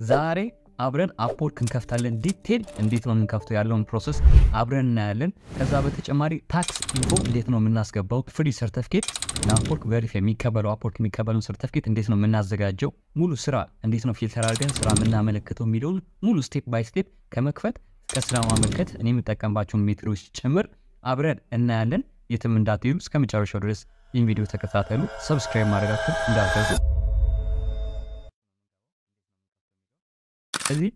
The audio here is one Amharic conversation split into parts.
ዛሬ አብረን አፕወርክ እንከፍታለን። Detail እንዴት ነው የምንከፍተው ያለውን process አብረን እናያለን። ከዛ በተጨማሪ tax info እንዴት ነው የምናስገባው፣ free ሰርተፍኬት ለአፕወርክ verify የሚቀበለው አፕወርክ የሚቀበለውን ሰርተፍኬት እንዴት ነው የምናዘጋጀው፣ ሙሉ ስራ እንዴት ነው filter አድርገን ስራ የምናመለክተው የሚለውን ሙሉ step by step ከመክፈት እስከ ማመልከት እኔ የምጠቀምባቸውን method ኦች ጭምር አብረን እናያለን። የትም እንዳትሄዱ እስከ መጨረሻው ድረስ ይህን ቪዲዮ ተከታተሉ። Subscribe ማድረጋችሁ እንዳትረሱ። እዚህ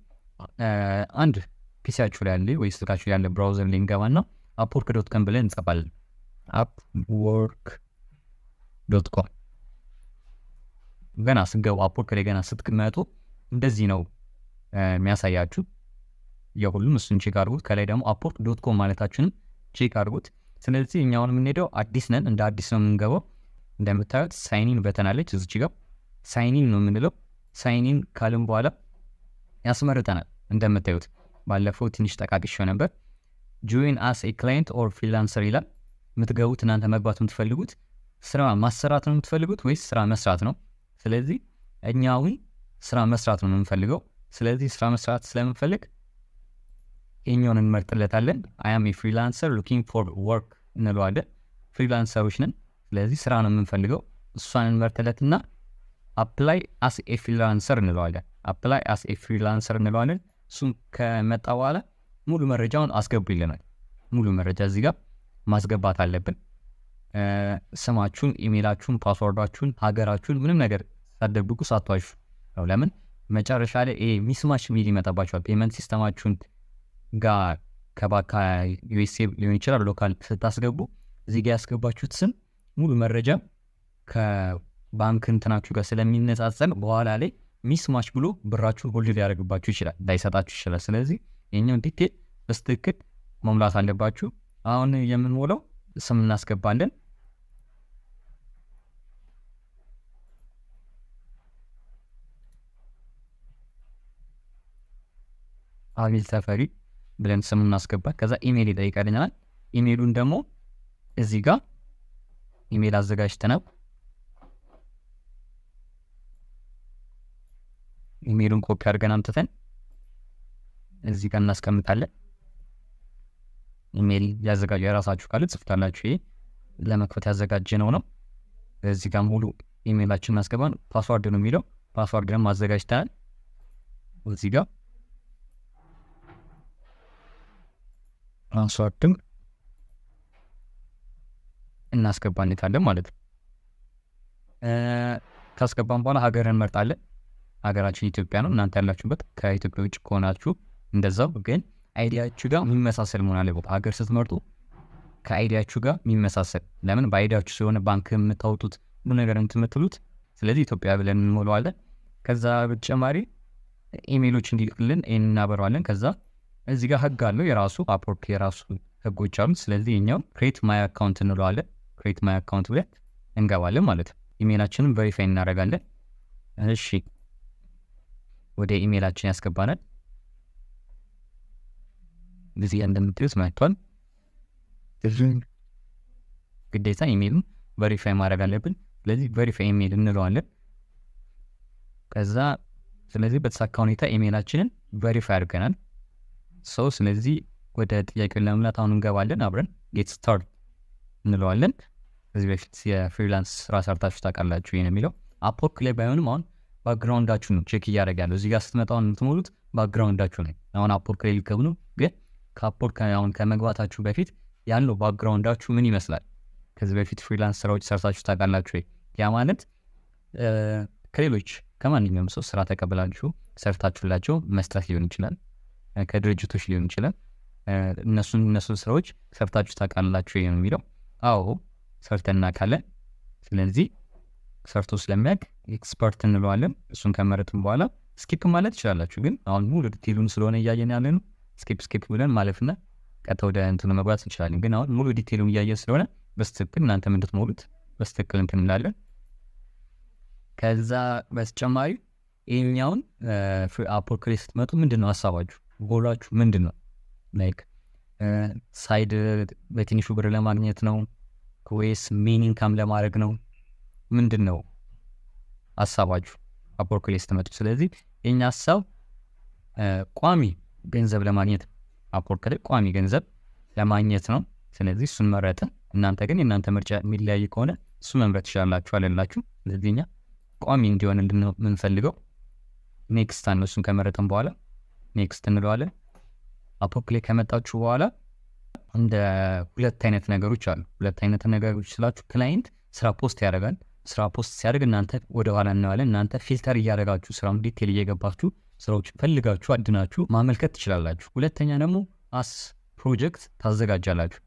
አንድ PC ያችሁ ላይ ያለ ወይ ስልካችሁ ያለ browser ላይ እንገባና አፕወርክ dot com ብለን እንጽፋለን። አፕወርክ dot com ገና ስገቡ አፕወርክ ላይ ገና ስትመጡ እንደዚህ ነው የሚያሳያችሁ። የሁሉም እሱን check አድርጉት። ከላይ ደግሞ አፕወርክ dot com ማለታችንም check አድርጉት። ስለዚህ እኛውን የምንሄደው አዲስ ነን፣ እንደ አዲስ ነው የምንገባው። እንደምታዩት sign in button አለች እዚች ጋር Sign in ነው የምንለው። Sign in ካልን በኋላ ያስመርጠናል። እንደምታዩት ባለፈው ትንሽ ጠቃቅሼው ነበር። Join as a client or freelancer ይላል። የምትገቡት እናንተ መግባት የምትፈልጉት ስራ ማሰራት ነው የምትፈልጉት ወይስ ስራ መስራት ነው? ስለዚህ እኛውን ስራ መስራት ነው የምንፈልገው። ስለዚህ ስራ መስራት ስለምንፈልግ ይህኛውን እንመርጥለታለን። I'm a freelancer looking for work እንለዋለን። Freelancer ኦች ነን፣ ስለዚህ ስራ ነው የምንፈልገው። እሷን እንመርጥለትና apply as a freelancer እንለዋለን። Apply as a freelancer እንለዋለን። እሱም ከመጣ በኋላ ሙሉ መረጃውን አስገቡ ይለናል። ሙሉ መረጃ እዚህ ጋር ማስገባት አለብን። ስማችሁን፣ ኢሜይላችሁን፣ password ኣችሁን፣ ሀገራችሁን ምንም ነገር ሳትደብቁ ሳትዋሹ ነው። ለምን መጨረሻ ላይ ይሄ mismatch ሚል ይመጣባቸዋል። Payment system ኣችሁን ጋር ከባካ ዩኤስኤ ሊሆን ይችላል local ስታስገቡ እዚህ ጋር ያስገባችሁት ስም ሙሉ መረጃ ከባንክ እንትናችሁ ጋር ስለሚነጻጸር በኋላ ላይ mismatch ብሎ ብራችሁን hold ሊያደርግባችሁ ይችላል፣ ላይሰጣችሁ ይችላል። ስለዚህ የኛውን detail በትክክል መሙላት አለባችሁ። አሁን የምንሞላው ስም እናስገባለን። አቤል ተፈሪ ብለን ስም እናስገባ። ከዛ ኢሜይል ይጠይቀልናል። ኢሜይሉን ደግሞ እዚህ ጋር ኢሜይል አዘጋጅተናል። Email ኡን copy አድርገን አምጥተን እዚህ ጋር እናስቀምጣለን። ኢሜይል ያዘጋጀ የራሳችሁ ካለ ጽፍታላችሁ። ይሄ ለመክፈት ያዘጋጀ ነው ነው። እዚህ ጋር ሙሉ ኢሜይላችን እናስገባን። Password ነው የሚለው Password ደግሞ አዘጋጅተናል። እዚህ ጋር password ም እናስገባለታለን ማለት ነው። ካስገባን በኋላ ሀገር እንመርጣለን። ሀገራችን ኢትዮጵያ ነው። እናንተ ያላችሁበት ከኢትዮጵያ ውጭ ከሆናችሁ እንደዛው፣ ግን ID ያችሁ ጋር የሚመሳሰል መሆን አለበት። ሀገር ስትመርጡ ከ ID ያችሁ ጋር የሚመሳሰል ለምን በ ID ያችሁ ስለሆነ ባንክ የምታወጡት ሁሉ ነገር የምትምትሉት። ስለዚህ ኢትዮጵያ ብለን እንሞላዋለን። ከዛ በተጨማሪ ኢሜይሎች እንዲልክልን እናበረዋለን። ከዛ እዚህ ጋር ህግ አለው የራሱ አፕወርክ የራሱ ህጎች አሉት። ስለዚህ የኛው create my account እንለዋለን። Create my account ብለን እንገባለን ማለት ነው። Email ኣችንን verify እናደርጋለን። እሺ ወደ ኢሜይላችን ያስገባናል። እዚህ እንደምትሉት መጥቷል። ግዴታ ኢሜይሉን verify ማድረግ አለብን። ስለዚህ verify email እንለዋለን። ከዛ ስለዚህ በተሳካ ሁኔታ ኢሜይላችንን verify አድርገናል። ሰው ስለዚህ ወደ ጥያቄውን ለመሙላት አሁን እንገባለን። አብረን get start እንለዋለን። ከዚህ በፊት የ freelance ስራ ሰርታችሁ ታውቃላችሁ? የሚለው Upwork ላይ ባይሆንም አሁን background አችሁ ነው check እያደረገ ያለው። እዚህ ጋር ስትመጣ የምትሞሉት background አችሁ ነው። አሁን Upwork ላይ ነው፣ ግን ከ Upwork አሁን ከመግባታችሁ በፊት ያለው background አችሁ ምን ይመስላል? ከዚህ በፊት freelance ስራዎች ሰርታችሁ ታውቃላችሁ? ያ ማለት ከሌሎች ከማንኛውም ሰው ስራ ተቀብላችሁ ሰርታችሁላቸው መስጠት ሊሆን ይችላል ከድርጅቶች ሊሆን ይችላል። እነሱን እነሱን ስራዎች ሰርታችሁ ታውቃላችሁ የሚለው። አዎ ሰርተን እናውቃለን። ስለዚህ ሰርቶ ስለሚያውቅ expert እንለዋለን። እሱን ከመረጥን በኋላ skip ማለት ትችላላችሁ። ግን አሁን ሙሉ detail ኡን ስለሆነ እያየን ያለ ነው። skip skip ብለን ማለፍና ቀጥታ ወደ እንትኑ መግባት እንችላለን። ግን አሁን ሙሉ detail ኡን እያየን ስለሆነ በትክክል እናንተም እንድትሞሉት በትክክል እንትን እንላለን። ከዛ በተጨማሪ ይህኛውን Upwork ላይ ስትመጡ ምንድን ነው ሀሳባችሁ? ጎላችሁ ምንድን ነው? like side በትንሹ ብር ለማግኘት ነው ወይስ main income ለማድረግ ነው? ምንድን ነው ሀሳባችሁ ላይ ስትመጡ? ስለዚህ የኛ ሀሳብ ቋሚ ገንዘብ ለማግኘት ላይ ቋሚ ገንዘብ ለማግኘት ነው። ስለዚህ እሱን መረጥን። እናንተ ግን የእናንተ ምርጫ የሚለያይ ከሆነ እሱ መምረጥ ትችላላችሁ አለላችሁ። ስለዚህ ቋሚ እንዲሆን የምንፈልገው next አለ። እሱን ከመረጥን በኋላ next እንለዋለን። ላይ ከመጣችሁ በኋላ እንደ ሁለት አይነት ነገሮች አሉ። ሁለት አይነት ነገሮች ስላችሁ ክላይንት ስራ ፖስት ያደርጋል። ስራ ፖስት ሲያደርግ እናንተ ወደ ኋላ እናዋለን። እናንተ ፊልተር እያደረጋችሁ ስራውን ዲቴል እየገባችሁ ስራዎች ፈልጋችሁ አድናችሁ ማመልከት ትችላላችሁ። ሁለተኛ ደግሞ አስ ፕሮጀክት ታዘጋጃላችሁ።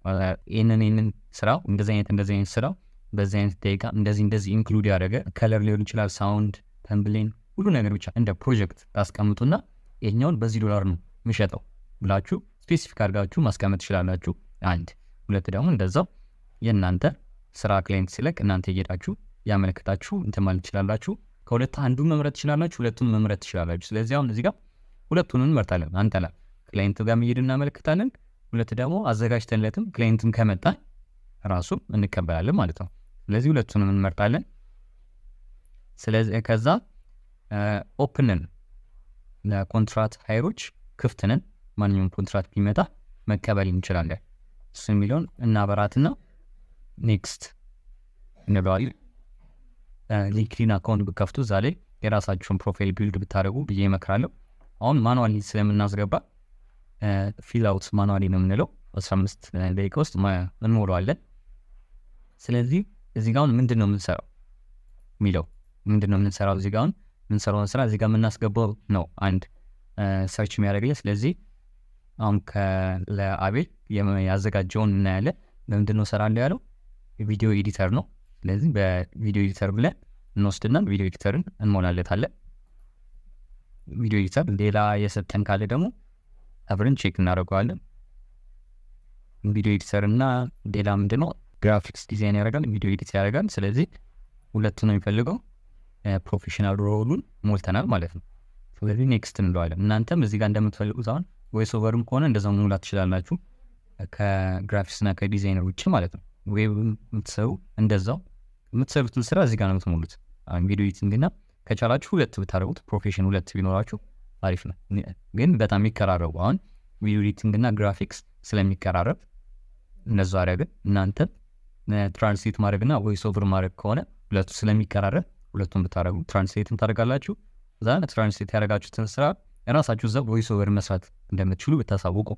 ይህንን ይህንን ስራ እንደዚህ አይነት እንደዚህ አይነት ስራ በዚህ አይነት ደቂቃ እንደዚህ እንደዚህ ኢንክሉድ ያደረገ ከለር ሊሆን ይችላል፣ ሳውንድ፣ ተምብሌን ሁሉ ነገር ብቻ እንደ ፕሮጀክት ታስቀምጡና ይሄኛውን በዚህ ዶላር ነው የሚሸጠው ብላችሁ specific አድርጋችሁ ማስቀመጥ ትችላላችሁ። አንድ ሁለት ደግሞ እንደዛው የእናንተ ስራ client ሲለቅ እናንተ እየሄዳችሁ ያመለክታችሁ እንትን ማለት ትችላላችሁ። ከሁለት አንዱን መምረጥ ትችላላችሁ፣ ሁለቱን መምረጥ ትችላላችሁ። ስለዚህ አሁን እዚህ ጋር ሁለቱን እንመርጣለን። አንጠላ client ጋር መሄድ እናመለክታለን። ሁለት ደግሞ አዘጋጅተንለትም client ም ከመጣ ራሱ እንቀበላለን ማለት ነው። ስለዚህ ሁለቱንም እንመርጣለን። ስለዚህ ከዛ ኦፕንን ለኮንትራት ሀይሮች ክፍትንን ማንኛውም ኮንትራት ቢመጣ መቀበል እንችላለን። እሱ የሚለውን እናበራትና ኔክስት እንለዋለን። ሊንክዲን አካውንት ብከፍቱ እዛ ላይ የራሳችሁን ፕሮፋይል ቢልድ ብታደርጉ ብዬ እመክራለሁ። አሁን ማኑዋሊ ስለምናስገባ ፊል አውት ማኑዋሊ ነው የምንለው። አስራ አምስት ደቂቃ ውስጥ እንሞላዋለን። ስለዚህ እዚህ ጋር አሁን ምንድን ነው የምንሰራው የሚለው ምንድን ነው የምንሰራው እዚህ ጋር አሁን የምንሰራውን ስራ እዚህ ጋር የምናስገባው ነው አንድ search የሚያደርግልን። ስለዚህ አሁን ለአቤል ያዘጋጀውን እናያለን። በምንድን ነው እሰራለሁ ያለው video editor ነው። ስለዚህ በ video editor ብለን እንወስድና video editor ን እንሞላለታለን። video editor ሌላ የሰጠን ካለ ደግሞ አብረን check እናደርገዋለን። video editor እና ሌላ ምንድን ነው graphics design ያደርጋል፣ video edit ያደርጋል። ስለዚህ ሁለቱ ነው የሚፈልገው። professional role ኡን ሞልተናል ማለት ነው። ስለዚህ next እንለዋለን። እናንተም እዚህ ጋር እንደምትፈልጉት አሁን voice over ም ከሆነ እንደዛው መሙላት ትችላላችሁ፣ ከግራፊክስ እና ከዲዛይነር ውጭ ማለት ነው። web የምትሰሩ እንደዛው የምትሰሩትን ስራ እዚህ ጋር ነው የምትሞሉት። video editing እና ከቻላችሁ ሁለት ብታደርጉት profession ሁለት ቢኖራችሁ አሪፍ ነው። ግን በጣም የሚቀራረቡ አሁን video editing እና ግራፊክስ ስለሚቀራረብ እነዛ አደረግን። እናንተ translate ማድረግና voice over ማድረግ ከሆነ ሁለቱ ስለሚቀራረብ ሁለቱን ብታደርጉ translate ን ታደርጋላችሁ። እዛ translate ያደረጋችሁትን ስራ የራሳችሁ እዛ voice over መስራት እንደምትችሉ ብታሳውቁ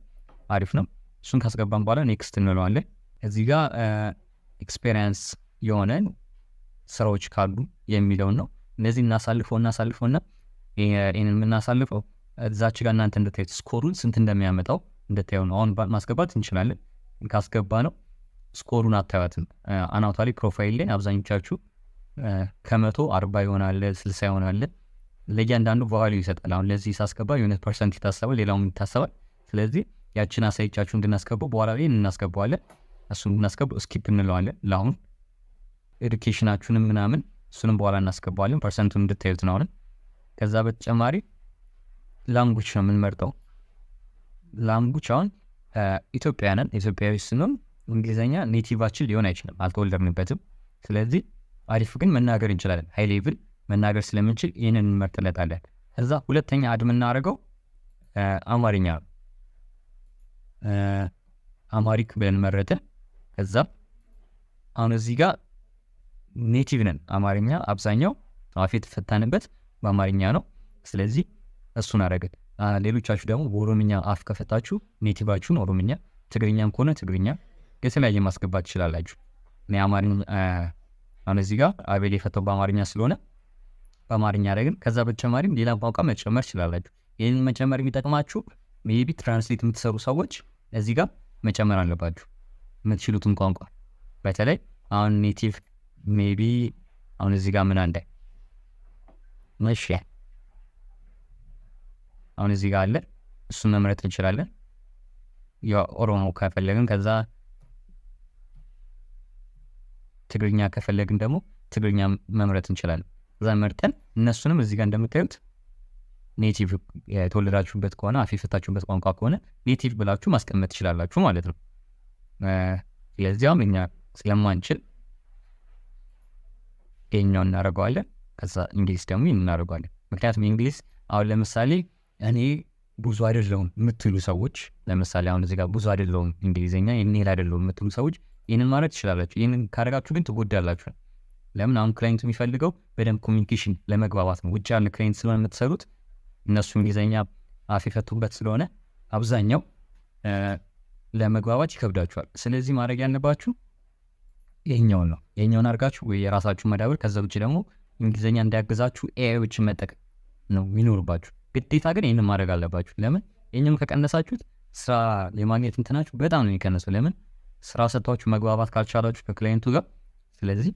አሪፍ ነው። እሱን ካስገባን በኋላ next እንለዋለን። እዚህ ጋር experience የሆነ ስራዎች ካሉ የሚለውን ነው። እነዚህ እናሳልፈው እናሳልፈውና ይህን የምናሳልፈው እዛች ጋር እናንተ እንድታዩት score ኡን ስንት እንደሚያመጣው እንድታዩ ነው። አሁን ማስገባት እንችላለን። ካስገባ ነው score ኡን አታዩትም። አናቷ ላይ profile ላይ አብዛኞቻችሁ ከመቶ አርባ ይሆናል፣ ስልሳ ይሆናል። ለእያንዳንዱ value ይሰጣል። አሁን ለዚህ ሳስገባ የሆነ percent ይታሰባል፣ ሌላውም ይታሰባል። ስለዚህ ያችን አሳይቻችሁ እንድናስገባው በኋላ ላይ እናስገባዋለን። እሱን እናስገባው skip እንለዋለን። ለአሁን education አችሁንም ምናምን እሱንም በኋላ እናስገባዋለን። percent ኡን እንድታዩት ነው። አሁን ከዛ በተጨማሪ language ነው የምንመርጠው። language አሁን ኢትዮጵያውያንን ኢትዮጵያዊ ስንሆን እንግሊዝኛ native አችን ሊሆን አይችልም፣ አልተወለድንበትም። ስለዚህ አሪፍ ግን መናገር እንችላለን። high level መናገር ስለምንችል ይህንን እንመርጥለታለን። ከዛ ሁለተኛ add የምናደርገው አማርኛ ነው። Amharic ብለን መረጥን። ከዛ አሁን እዚህ ጋር native ነን። አማርኛ አብዛኛው አፍ የተፈታንበት በአማርኛ ነው። ስለዚህ እሱን አደረግን። ሌሎቻችሁ ደግሞ በኦሮምኛ አፍ ከፈታችሁ native አችሁን ኦሮምኛ፣ ትግርኛም ከሆነ ትግርኛ የተለያየ ማስገባት ትችላላችሁ። እኔ አማርኛ አሁን እዚህ ጋር አቤል የፈታው በአማርኛ ስለሆነ በአማርኛ አደረግን። ከዛ በተጨማሪም ሌላ ቋንቋ መጨመር ትችላላችሁ። ይህን መጨመር የሚጠቅማችሁ maybe translate የምትሰሩ ሰዎች እዚህ ጋር መጨመር አለባችሁ የምትችሉትን ቋንቋ በተለይ አሁን native maybe አሁን እዚህ ጋር ምን አንደ እሺ አሁን እዚህ ጋር አለ እሱን መምረጥ እንችላለን። የኦሮሞ ከፈለግን ከዛ ትግርኛ ከፈለግን ደግሞ ትግርኛ መምረጥ እንችላለን። እዛ መርጠን እነሱንም እዚህ ጋር እንደምታዩት native የተወለዳችሁበት ከሆነ አፍ የፈታችሁበት ቋንቋ ከሆነ native ብላችሁ ማስቀመጥ ትችላላችሁ ማለት ነው። ስለዚያም እኛ ስለማንችል ይሄኛው እናደርገዋለን። ከዛ እንግሊዝ ደግሞ እናደርገዋለን። ምክንያቱም እንግሊዝ አሁን ለምሳሌ እኔ ብዙ አይደለሁም የምትሉ ሰዎች ለምሳሌ አሁን እዚህ ብዙ አይደለሁም እንግሊዝኛ ይህን ያህል አይደለሁም የምትሉ ሰዎች ይህንን ማድረግ ትችላላችሁ። ይህንን ካደረጋችሁ ግን ትጎዳላችሁ። ለምን አሁን client ኡ የሚፈልገው በደንብ communication ለመግባባት ነው። ውጭ ያለ client ስለሆነ የምትሰሩት እነሱ እንግሊዝኛ አፍ የፈቱበት ስለሆነ አብዛኛው ለመግባባት ይከብዳችኋል። ስለዚህ ማድረግ ያለባችሁ ይህኛውን ነው። ይህኛውን አድርጋችሁ ወይ የራሳችሁ መዳበር፣ ከዛ ውጭ ደግሞ እንግሊዝኛ እንዲያግዛችሁ AI ዮችን መጠቀም ነው የሚኖርባችሁ። ግዴታ ግን ይህንን ማድረግ አለባችሁ። ለምን ይህኛውን ከቀነሳችሁት ስራ የማግኘት እንትናችሁ በጣም ነው የሚቀነሰው። ለምን ስራ ሰጥቷችሁ መግባባት ካልቻላችሁ ከ client ኡ ጋር፣ ስለዚህ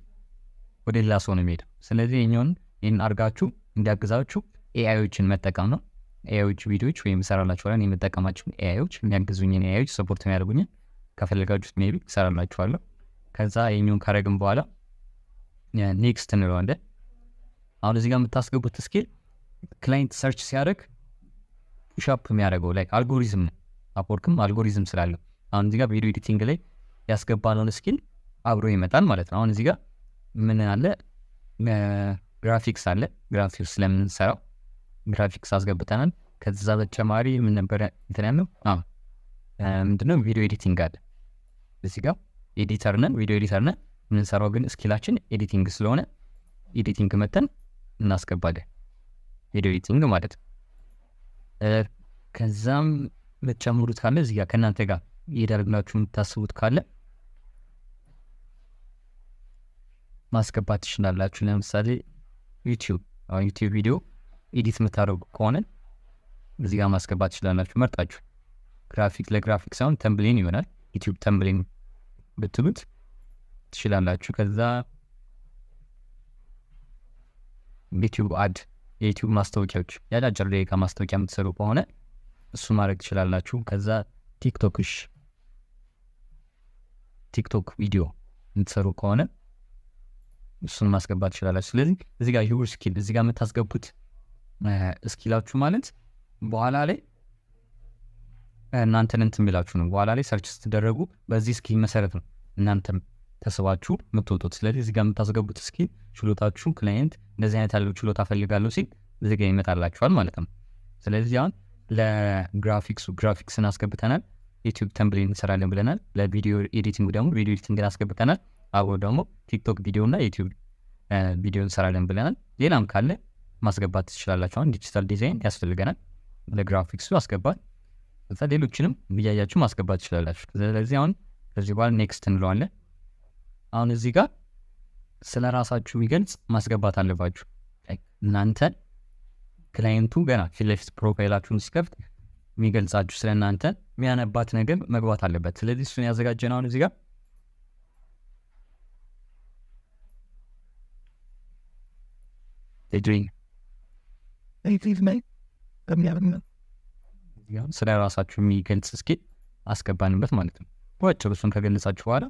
ወደ ሌላ ሰው ነው የሚሄደው። ስለዚህ ይህኛውን ይህን አድርጋችሁ እንዲያግዛችሁ AI ዮችን መጠቀም ነው። AI ዮች ቪዲዮዎች ወይም እሰራላችኋለን የምጠቀማቸው AI ዮች የሚያግዙኝን AI ዮች support የሚያደርጉኝን ከፈለጋችሁት maybe እሰራላችኋለሁ። ከዛ የኛውን ካረግን በኋላ next እንለዋለን። አሁን እዚህ ጋር የምታስገቡት skill client search ሲያደርግ push up የሚያደርገው ላይ አልጎሪዝም ነው። Upwork ም algorithm ስላለው አሁን እዚህ ጋር video editing ላይ ያስገባነውን skill አብሮ ይመጣል ማለት ነው። አሁን እዚህ ጋር ምን አለ? ግራፊክስ አለ። ግራፊክስ ስለምንሰራው ግራፊክስ አስገብተናል። ከዛ በተጨማሪ ምን ነበረ ምንድነው? video editing አለ እዚህ ጋር editor ነን፣ video editor ነን። የምንሰራው ግን skill ኣችን editing ስለሆነ editing መተን እናስገባለን። video editing ማለት ነው። ከዛም የምትጨምሩት ካለ እዚህ ጋር ከእናንተ ጋር እየዳርግላችሁ የምታስቡት ካለ ማስገባት ትችላላችሁ። ለምሳሌ YouTube አሁን YouTube video edit የምታደርጉ ከሆነ እዚህ ማስገባት ትችላላችሁ መርጣችሁ። graphic ለ graphic ሳይሆን thumbnail ይሆናል። YouTube thumbnail ብትሉት ትችላላችሁ። ከዛ YouTube ad የ YouTube ማስታወቂያዎች የአጫጭር ደቂቃ ማስታወቂያ የምትሰሩ ከሆነ እሱ ማድረግ ትችላላችሁ። ከዛ TikTokሽ TikTok video የምትሰሩ ከሆነ እሱን ማስገባት ትችላላችሁ። ስለዚህ እዚህ ጋር your skill እዚህ ጋር የምታስገቡት skill ኣችሁ ማለት በኋላ ላይ እናንተን እንትን የሚላችሁ ነው። በኋላ ላይ search ስትደረጉ በዚህ skill መሰረት ነው እናንተም ተስባችሁ የምትወጡት። ስለዚህ እዚህ ጋር የምታስገቡት skill ችሎታችሁ client እንደዚህ አይነት ያለው ችሎታ ፈልጋለሁ ሲል እዚህ ይመጣላችኋል ማለት ነው። ስለዚህ አሁን ለ graphics ኡ graphics ን አስገብተናል። YouTube thumbnail እንሰራለን ብለናል። ለ video editing ደግሞ video editing ን አስገብተናል። አብሮ ደግሞ TikTok video እና YouTube video እንሰራለን ብለናል። ሌላም ካለ ማስገባት ትችላላችሁ። አሁን digital design ያስፈልገናል። ለግራፊክሱ አስገባት ከዛ ሌሎችንም እያያችሁ ማስገባት ትችላላችሁ። ስለዚህ አሁን ከዚህ በኋላ next እንለዋለን። አሁን እዚህ ጋር ስለ ራሳችሁ የሚገልጽ ማስገባት አለባችሁ። እናንተ client ኡ ገና ፊት ለፊት profile ኣችሁን ሲከፍት የሚገልጻችሁ ስለ እናንተ የሚያነባት ነገር መግባት አለበት። ስለዚህ እሱን ያዘጋጀን አሁን እዚህ ጋር ስለ ራሳችሁ የሚገልጽ skill አስገባንበት ማለት ነው። በአጭሩ እሱን ከገለጻችሁ በኋላ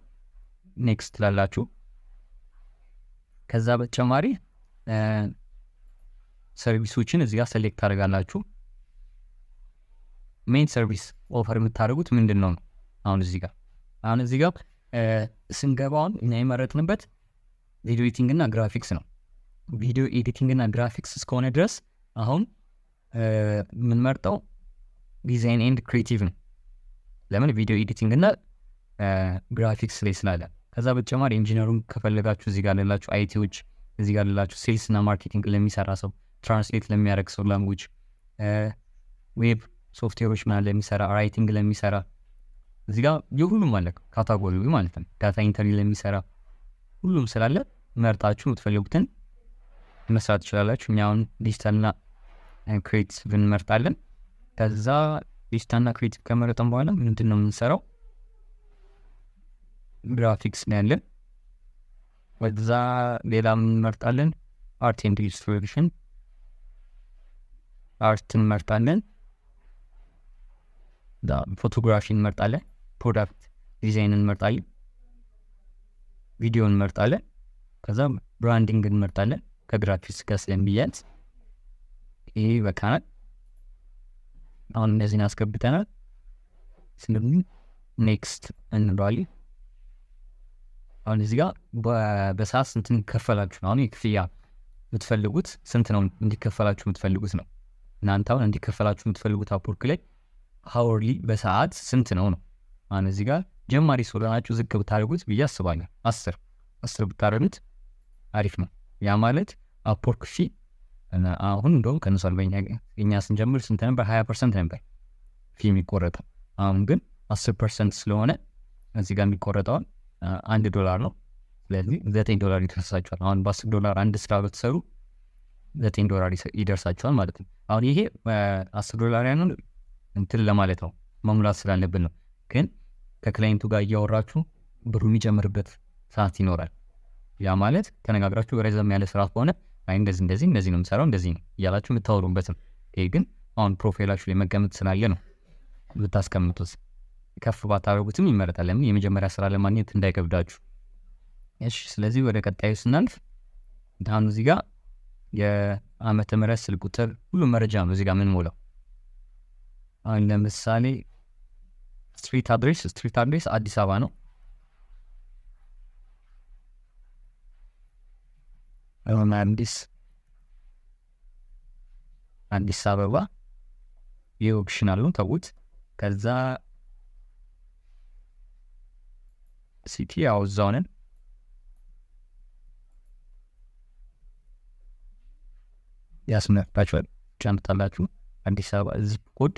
next ላላችሁ። ከዛ በተጨማሪ service ኦችን እዚህ ጋር select ታደርጋላችሁ። main service offer የምታደርጉት ምንድን ነው ነው? አሁን እዚህ ጋር አሁን እዚህ ጋር ስንገባውን እኛ የመረጥንበት video editing እና ግራፊክስ ነው። video editing እና ግራፊክስ እስከሆነ ድረስ አሁን የምንመርጠው design and creative ነው። ለምን video editing እና ግራፊክስ ላይ ስላለ። ከዛ በተጨማሪ ኢንጂነሩን ከፈለጋችሁ እዚህ ጋር ሌላችሁ፣ IT ዎች እዚህ ጋር ሌላችሁ፣ sales እና marketing ለሚሰራ ሰው፣ translate ለሚያደርግ ሰው language፣ web software ኦች ምናምን ለሚሰራ፣ writing ለሚሰራ እዚህ ጋር የሁሉም አለ category ማለት ነው። data entry ለሚሰራ ሁሉም ስላለ መርጣችሁ የምትፈልጉትን መስራት ትችላላችሁ። እኛ አሁን digital ና creative እንመርጣለን። ከዛ digital ና creative ከመረጠን በኋላ ምንድን ነው የምንሰራው? ግራፊክስ ነው ያለን። ከዛ ሌላ እንመርጣለን። art and illustration art እንመርጣለን። photography እንመርጣለን። product design እንመርጣለን። ቪዲዮ እንመርጣለን። ከዛ branding እንመርጣለን። ከግራፊክስ ጋር ስለሚያዝ ይሄ ይበቃናል። አሁን እነዚህን አስገብተናል። ስለዚህ next እንለዋለን። አሁን እዚህ ጋር በሰዓት ስንት እንዲከፈላችሁ ነው። አሁን የክፍያ የምትፈልጉት ስንት ነው እንዲከፈላችሁ የምትፈልጉት ነው። እናንተ አሁን እንዲከፈላችሁ የምትፈልጉት Upwork ላይ hourly በሰዓት ስንት ነው ነው አሁን እዚህ ጋር ጀማሪ ስለሆናችሁ ዝቅ ብታደርጉት ብዬ አስባለሁ። አስር አስር ብታደርጉት አሪፍ ነው። ያ ማለት Upwork fee አሁን እንደውም ቀንሷል። እኛ ስንጀምር ስንት ነበር? ሀያ percent ነበር fee የሚቆረጠው። አሁን ግን አስር percent ስለሆነ እዚህ ጋር የሚቆረጠውን አንድ ዶላር ነው። ስለዚህ ዘጠኝ ዶላር ይደርሳችኋል። አሁን በአስር ዶላር አንድ ስራ ብትሰሩ ዘጠኝ ዶላር ይደርሳችኋል ማለት ነው። አሁን ይሄ አስር ዶላር ያንን እንትን ለማለት ነው መሙላት ስላለብን ነው። ግን ከ client ኡ ጋር እያወራችሁ ብሩ የሚጨምርበት ሰዓት ይኖራል። ያ ማለት ተነጋግራችሁ ረዘም ያለ ስራ ከሆነ አይ እንደዚህ እንደዚህ እንደዚህ ነው የምሰራው እንደዚህ ነው እያላችሁ የምታወሩበትም። ይሄ ግን አሁን profile ኣችሁ ላይ መቀመጥ ስላለ ነው ብታስቀምጡት። ከፍ ባታደርጉትም ይመረጣል። ለምን የመጀመሪያ ስራ ለማግኘት እንዳይከብዳችሁ። እሺ፣ ስለዚህ ወደ ቀጣዩ ስናልፍ አሁን እዚህ ጋር የዓመተ ምህረት ስልክ ቁጥር ሁሉም መረጃ ነው እዚህ ጋር የምንሞላው። አሁን ለምሳሌ street address street address አዲስ አበባ ነው። አሁን አዲስ አዲስ አበባ ይህ optional ነው ተዉት። ከዛ city ያው እዛው ነን። ያስመርጣችኋል ጫምጣላችሁ አዲስ አበባ zip code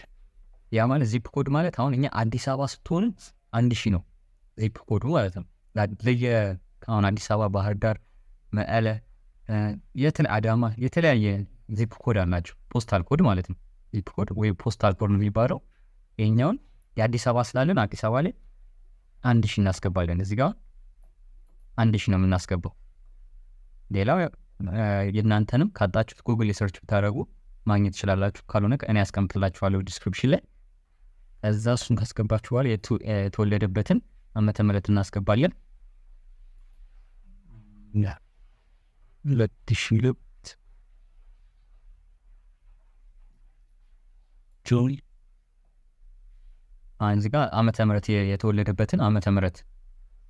ያ ማለት zip code ማለት አሁን እኛ አዲስ አበባ ስትሆን አንድ ሺህ ነው zip code ኡ ማለት ነው። ለየ አሁን አዲስ አበባ፣ ባህር ዳር፣ መቀለ፣ አዳማ የተለያየ zip code አላቸው። postal code ማለት ነው። zip code ወይ postal code ነው የሚባለው። ይሄኛውን የአዲስ አበባ ስላለን አዲስ አበባ ላይ አንድ ሺህ እናስገባለን። እዚህ ጋር አንድ ሺህ ነው የምናስገባው። ሌላው የእናንተንም ካጣችሁት ጉግል ላይ search ብታደርጉ ማግኘት ትችላላችሁ። ካልሆነ እኔ ያስቀምጥላችኋለሁ description ላይ። እዛ እሱን ካስገባችሁ በኋላ የተወለደበትን ዓመተ ምህረት እናስገባለን። ሁለት ሺህ ሁለት ጁን እዚህ ጋር ዓመተ ምህረት የተወለደበትን ዓመተ ምህረት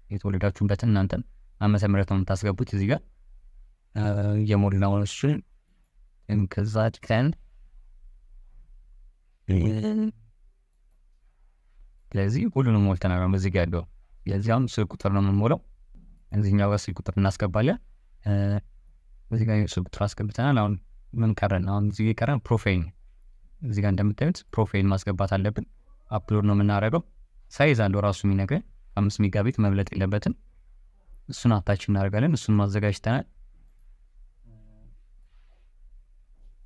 የተወለዳችሁበትን እናንተን ዓመተ ምህረት ነው የምታስገቡት እዚህ ጋር የሞላውን እሱን ከዛ ቀን ስለዚህ ሁሉንም ሞልተናል። በዚህ ጋር ያለው አሁን ስልክ ቁጥር ነው የምንሞላው። እዚህኛው ጋር ስልክ ቁጥር እናስገባለን። በዚህ ጋር ስልክ ቁጥር አስገብተናል። አሁን ምን ቀረን? አሁን እዚህ ቀረን profile እዚህ ጋር እንደምታዩት profile ማስገባት አለብን። upload ነው የምናደርገው። size አለው ራሱ የሚነግረን አምስት ሜጋቤት መብለጥ የለበትም። እሱን attach እናደርጋለን። እሱን ማዘጋጅተናል።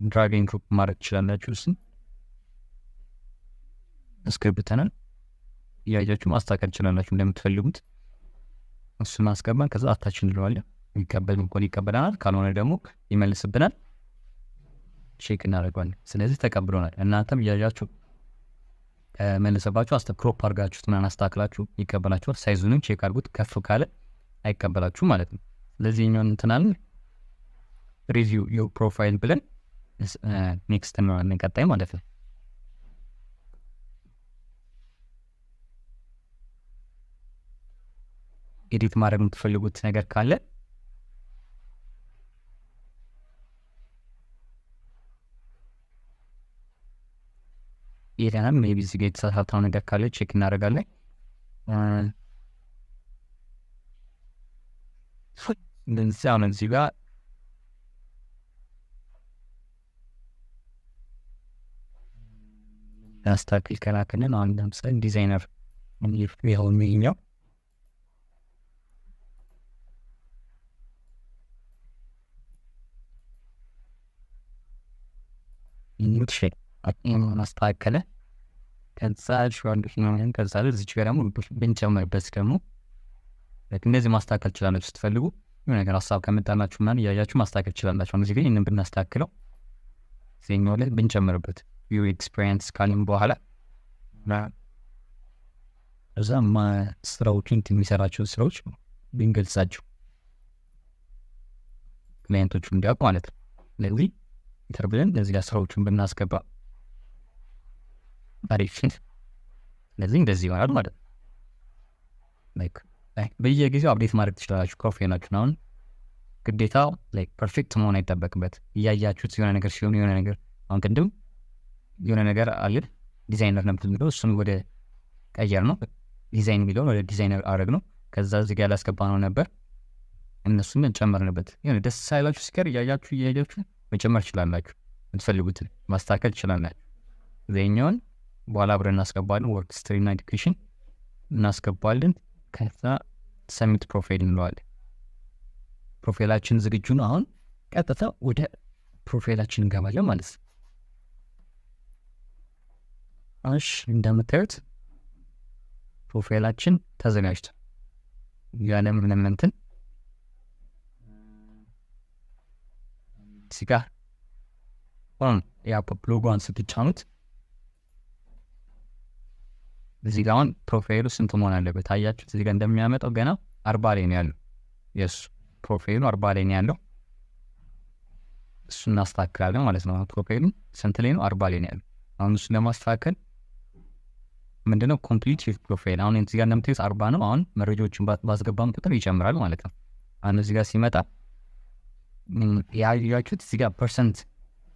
drag and drop ማድረግ ትችላላችሁ። እሱን አስገብተናል። እያያችሁ ማስተካከል ትችላላችሁ እንደምትፈልጉት። እሱን አስገባን። ከዛ attach እንለዋለን። ይቀበል እንኳን ይቀበለናል፣ ካልሆነ ደግሞ ይመልስብናል። check እናደርገዋለን። ስለዚህ ተቀብሎናል። እናንተም እያያችሁ ከመለሰባችሁ አስተ crop አድርጋችሁት ምናምን አስተካክላችሁ ይቀበላችኋል። size ኡንም check አድርጉት። ከፍ ካለ አይቀበላችሁ ማለት ነው። ስለዚህ እኛውን እንትናለን review your profile ብለን next እንለዋለን ቀጣይ ማለት ነው። edit ማድረግ የምትፈልጉት ነገር ካለ ይሄዳናል። maybe እዚህ ጋር የተሳሳተው ነገር ካለ check እናደርጋለን። እንደዚህ አሁን እዚህ ጋር ያስታክል ከላክልን አሁን ለምሳሌ ዲዛይነር የሆኑ ይኛው ሙትሸ ማስተካከለ ከዛ ሸዋንድን ከዛ እዚች ጋር ደግሞ ብንጨምርበት ደግሞ እንደዚህ ማስተካከል ትችላላችሁ። ስትፈልጉ ነገር ሀሳብ ከመጣላችሁ ምናምን እያያችሁ ማስተካከል ትችላላችሁ። እዚህ ግን ይህንን ብናስተካክለው ዜኛው ላይ ብንጨምርበት view experience ካልን በኋላ እዛም ስራዎችን የሚሰራቸውን ስራዎች ብንገልጻቸው client ኦቹ እንዲያውቁ ማለት ነው። ስለዚህ enter ጋር ስራዎቹን ብናስገባ አሪፍ። ስለዚህ እንደዚህ ይሆናል ማለት ነው። በየጊዜው update ማድረግ ትችላላችሁ። profile ኣችሁን አሁን ግዴታ perfect መሆን አይጠበቅበት። እያያችሁት የሆነ ነገር ሲሆን የሆነ ነገር አሁን ቅድም የሆነ ነገር አለ ዲዛይነር ነው የምትለው እሱን ወደ ቀየር ነው ዲዛይን የሚለውን ወደ ዲዛይነር አረግ ነው። ከዛ እዚህ ጋር ያላስገባ ነው ነበር እነሱን ጨመርንበት። የሆነ ደስ ሳይላችሁ ሲቀር እያያችሁ እያያችሁ መጨመር ትችላላችሁ። የምትፈልጉትን ማስተካከል ትችላላችሁ። የዚኛውን በኋላ አብረን እናስገባለን። work history ና education እናስገባለን። ከዛ submit profile እንለዋለን። profile ኣችን ዝግጁ ነው። አሁን ቀጥታ ወደ profile ኣችን እንገባለን ማለት ነው። እሺ እንደምታዩት profile ኣችን ተዘጋጅቷል። ያለ ምንም እንትን እዚህ ጋር አሁን የ Up logo ን ስትጫኑት እዚህ ጋር አሁን profile ኡ ስንት መሆን አለበት? አያችሁት? እዚህ ጋር እንደሚያመጣው ገና አርባ ላይ ነው ያለው። የሱ profile ኡ አርባ ላይ ነው ያለው። እሱ እናስተካክላለን ማለት ነው። profile ኡ ስንት ላይ ነው? አርባ ላይ ነው ያለው። አሁን እሱ ለማስተካከል ምንድነው complete profile አሁን እዚህ ጋር እንደምታዩት አርባ ነው። አሁን መረጃዎችን ባስገባም ቁጥር ይጨምራል ማለት ነው። አሁን እዚህ ጋር ሲመጣ ያያችሁት እዚህ ጋር percent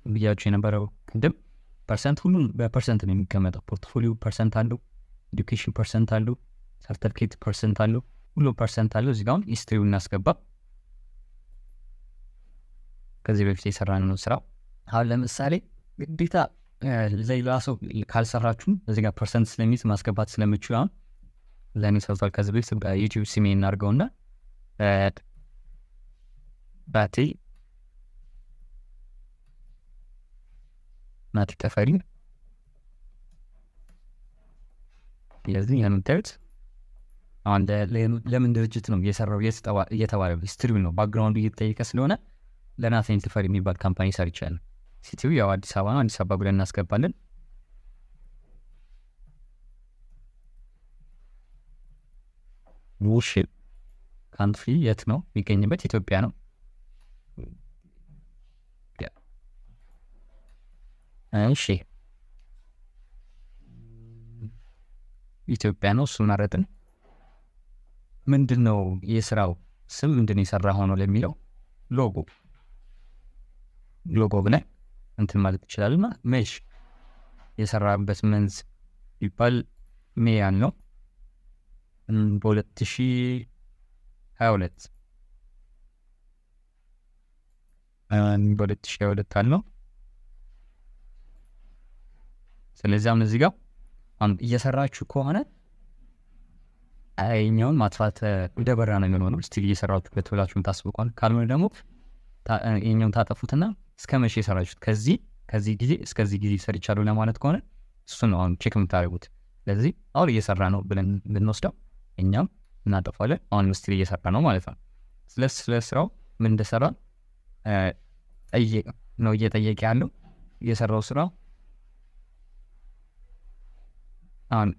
ብያችሁ የነበረው ቅድም percent ሁሉም በ percent ነው የሚቀመጠው። portfolio percent አለው፣ education percent አለው፣ ሰርተፊኬት percent አለው፣ ሁሉም percent አለው። እዚህ ጋር አሁን history ው እናስገባ። ከዚህ በፊት የሰራነው ስራ አሁን ለምሳሌ ግዴታ ሌላ ሰው ካልሰራችሁም እዚህ percent ስለሚይዝ ማስገባት ስለምችሉ አሁን ለእኔ ሰርቷል። ከዚህ በፊት በ YouTube ስሜ እናድርገውና ባቴ ናቲ ተፈሪ ስለዚህ የምታዩት አሁን ለምን ድርጅት ነው እየሰራው እየተባለ history ው ነው background ኡ እየተጠየቀ ስለሆነ ለናቲ ተፈሪ የሚባል company ሰርቻለሁ። city ው ያው አዲስ አበባ ነው። አዲስ አበባ ብለን እናስገባለን። ውሽ ካንትሪ የት ነው የሚገኝበት? ኢትዮጵያ ነው። እሺ ኢትዮጵያ ነው። እሱ መረጥን። ምንድን ነው የስራው ስም ምንድን የሰራ ሆኖ ለሚለው ሎጎ ሎጎ ብለን እንትን ማለት ይችላልና ሜሽ የሰራበት መንዝ ይባል ሜያን ነው በሁለት ሺ ሀያ ሁለት በሁለት ሺ ሀያ ሁለት አልነው። አሁን እዚህ ጋር እየሰራችሁ ከሆነ ይኛውን ማጥፋት ወደ ስራ ነው የሚሆነው። still እየሰራችሁበት ብላችሁ የምታስቡ ካልሆነ ደግሞ ይኛውን ታጠፉትና እስከ መቼ የሰራችሁት ከዚህ ከዚህ ጊዜ እስከዚህ ጊዜ ሰርቻለሁ ለማለት ከሆነ እሱ ነው አሁን check የምታደርጉት። ስለዚህ አሁን እየሰራ ነው ብለን ብንወስደው እኛም እናጠፋለን። አሁን ም still እየሰራ ነው ማለት ነው። ስለ ስራው ምን እንደሰራ ነው እየጠየቀ ያለው እየሰራው ስራው አሁን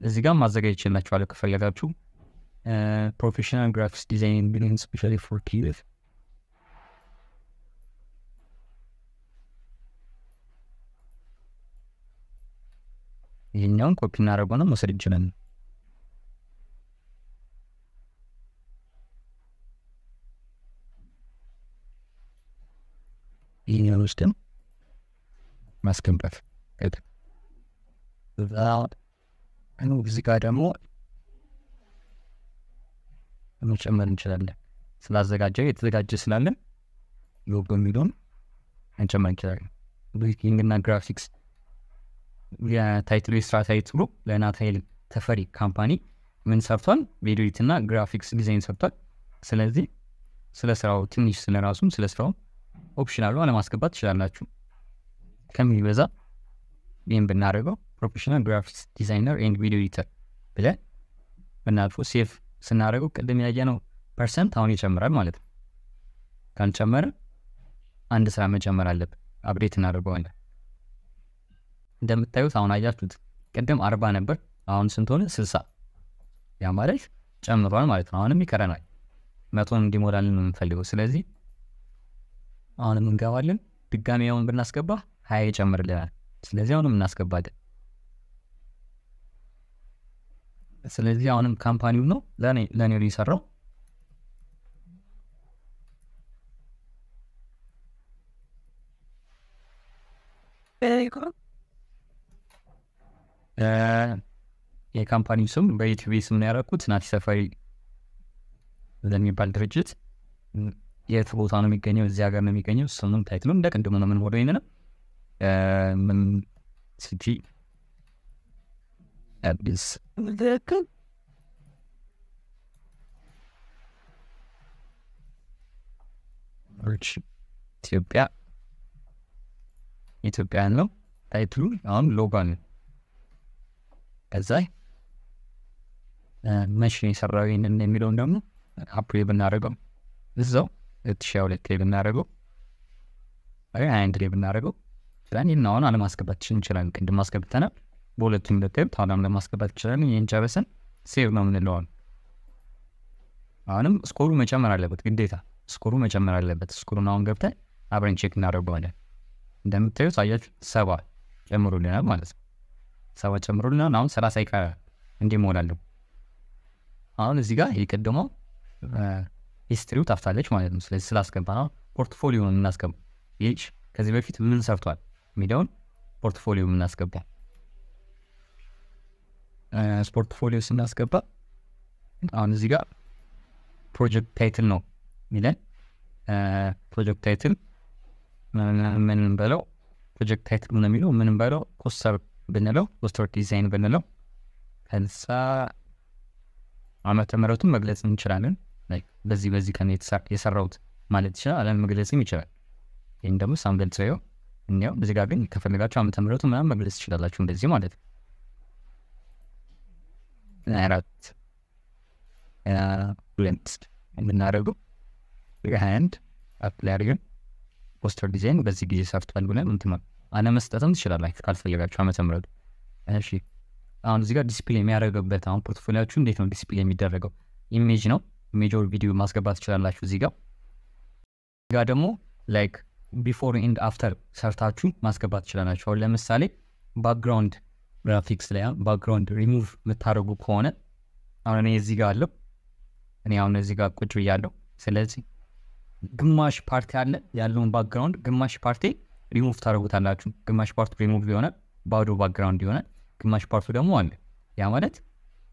እዚህ ጋር ማዘጋጀችላችኋለሁ ከፈለጋችሁ professional graphics design ቢሊንግ specially for kids ይህኛውን ኮፒ እናደርገው መውሰድ እንችላለን። ይህኛውን ውስጥም ማስገባት እዚህ ጋር ደግሞ መጨመር እንችላለን። ስላዘጋጀው የተዘጋጀ ስላለን ሎጎ የሚለውን እንጨመር እንችላለን። ብሪቲንግና graphics የ title ኡ የስራ title ኡ ለናታይል ተፈሪ company ምን ሰርቷል? ቪዲዮትና graphics design ሰርቷል። ስለዚህ ስለ ስራው ትንሽ ስለ ራሱም ስለ ስራውም optional ኡ አለማስገባት ትችላላችሁ። ከሚበዛ ይህም ብናደርገው professional graphics designer and video editor ብለን ብናልፎ save ስናደርገው ቅድም ያየነው percent አሁን ይጨምራል ማለት ነው። ካልጨመረ አንድ ስራ መጨመር አለብን። update እናደርገዋለን። እንደምታዩት አሁን አያችሁት፣ ቅድም አርባ ነበር፣ አሁን ስንት ሆነ? ስልሳ ያ ማለት ጨምሯል ማለት ነው። አሁንም ይቀረናል፣ መቶን እንዲሞላልን ነው የምንፈልገው። ስለዚህ አሁንም እንገባለን። ድጋሚ አሁን ብናስገባ ሀያ ይጨምርልናል። ስለዚህ አሁንም እናስገባለን። ስለዚህ አሁንም company ው ነው ለእኔ የሰራው የ company ው ስም በዩቲዩብ ስም ነው ያደረኩት። ናቲ ተፈሪ ለሚባል ድርጅት የት ቦታ ነው የሚገኘው? እዚህ ሀገር ነው የሚገኘው። ስሙም title ኡም እንደ ቅድሙ ነው። ምን ወደ ይንንም ምን ሲቲ አዲስ ትክክል ኢትዮጵያ ኢትዮጵያ ያለው ታይትሉ አሁን ሎጋን ከዛ መቼ ነው የሰራው ይህንን የሚለውን ደግሞ አፕሬ ብናደርገው እዛው ሁለት ሺህ ሁለት ላይ ብናደርገው ሀያ አንድ ላይ ብናደርገው ስለን ይህን አሁን አለማስገባት እንችላለን። ቅድም አስገብተናል። በሁለቱም ሁለት አሁንም ለማስገባት እንችላለን። ይህን ጨርሰን save ነው የምንለዋል። አሁንም score ኡ መጨመር አለበት ግዴታ score ኡ መጨመር አለበት። score ኡን አሁን ገብተን አብረን check እናደርገዋለን። እንደምታዩት አያችሁ ሰባ ጨምሮልናል ማለት ነው። ሰባ ጨምሮልናል። አሁን ሰላሳ ይቀራል እንዲሞላለሁ አሁን እዚህ ጋር የቀደመው history ው ታፍታለች ማለት ነው። ስለዚህ ስላስገባ ነው portfolio የምናስገባ ይህ ከዚህ በፊት ምን ሰርቷል የሚለውን portfolio የምናስገባ portfolio ስናስገባ አሁን እዚህ ጋር project title ነው ሚለን project title ምን በለው project title ነው የሚለው ምን በለው ፖስተር ብንለው poster design ብንለው ከዛ ዓመተ ምሕረቱን መግለጽ እንችላለን። በዚህ በዚህ ቀን የሰራሁት ማለት ይችላል። አለን መግለጽም ይችላል። ይህም ደግሞ ሳንገልጸው እንዲያው እዚህ ጋር ግን ከፈለጋችሁ ዓመተ ምሕረቱ ምናምን መግለጽ ትችላላችሁ። እንደዚህ ማለት ነው። አራት ሁለት የምናደርገው አንድ apply አድርገን poster design በዚህ ጊዜ ሰርቷል ብለን እንትን አለመስጠትም ትችላላችሁ ካልፈለጋችሁ ዓመተ ምሕረቱ። እሺ አሁን እዚህ ጋር display የሚያደርገበት አሁን portfolio ያችሁ እንዴት ነው display የሚደረገው? image ነው። image ቪዲዮ ማስገባት ትችላላችሁ። እዚህ ጋር ጋር ደግሞ like before and after ሰርታችሁ ማስገባት ትችላላችሁ። አሁን ለምሳሌ background graphics ላይ ባክግራውንድ ሪሙቭ የምታደርጉ ከሆነ አሁን እኔ እዚህ ጋር አለው እኔ አሁን እዚህ ጋር ቁጭ ብያለሁ። ስለዚህ ግማሽ part ኡ አለ ያለውን background ግማሽ ፓርቲ ሪሙቭ ታደርጉታላችሁ። ግማሽ ፓርቱ ሪሙቭ ይሆናል፣ ባዶ background ይሆናል። ግማሽ part ኡ ደግሞ አለ። ያ ማለት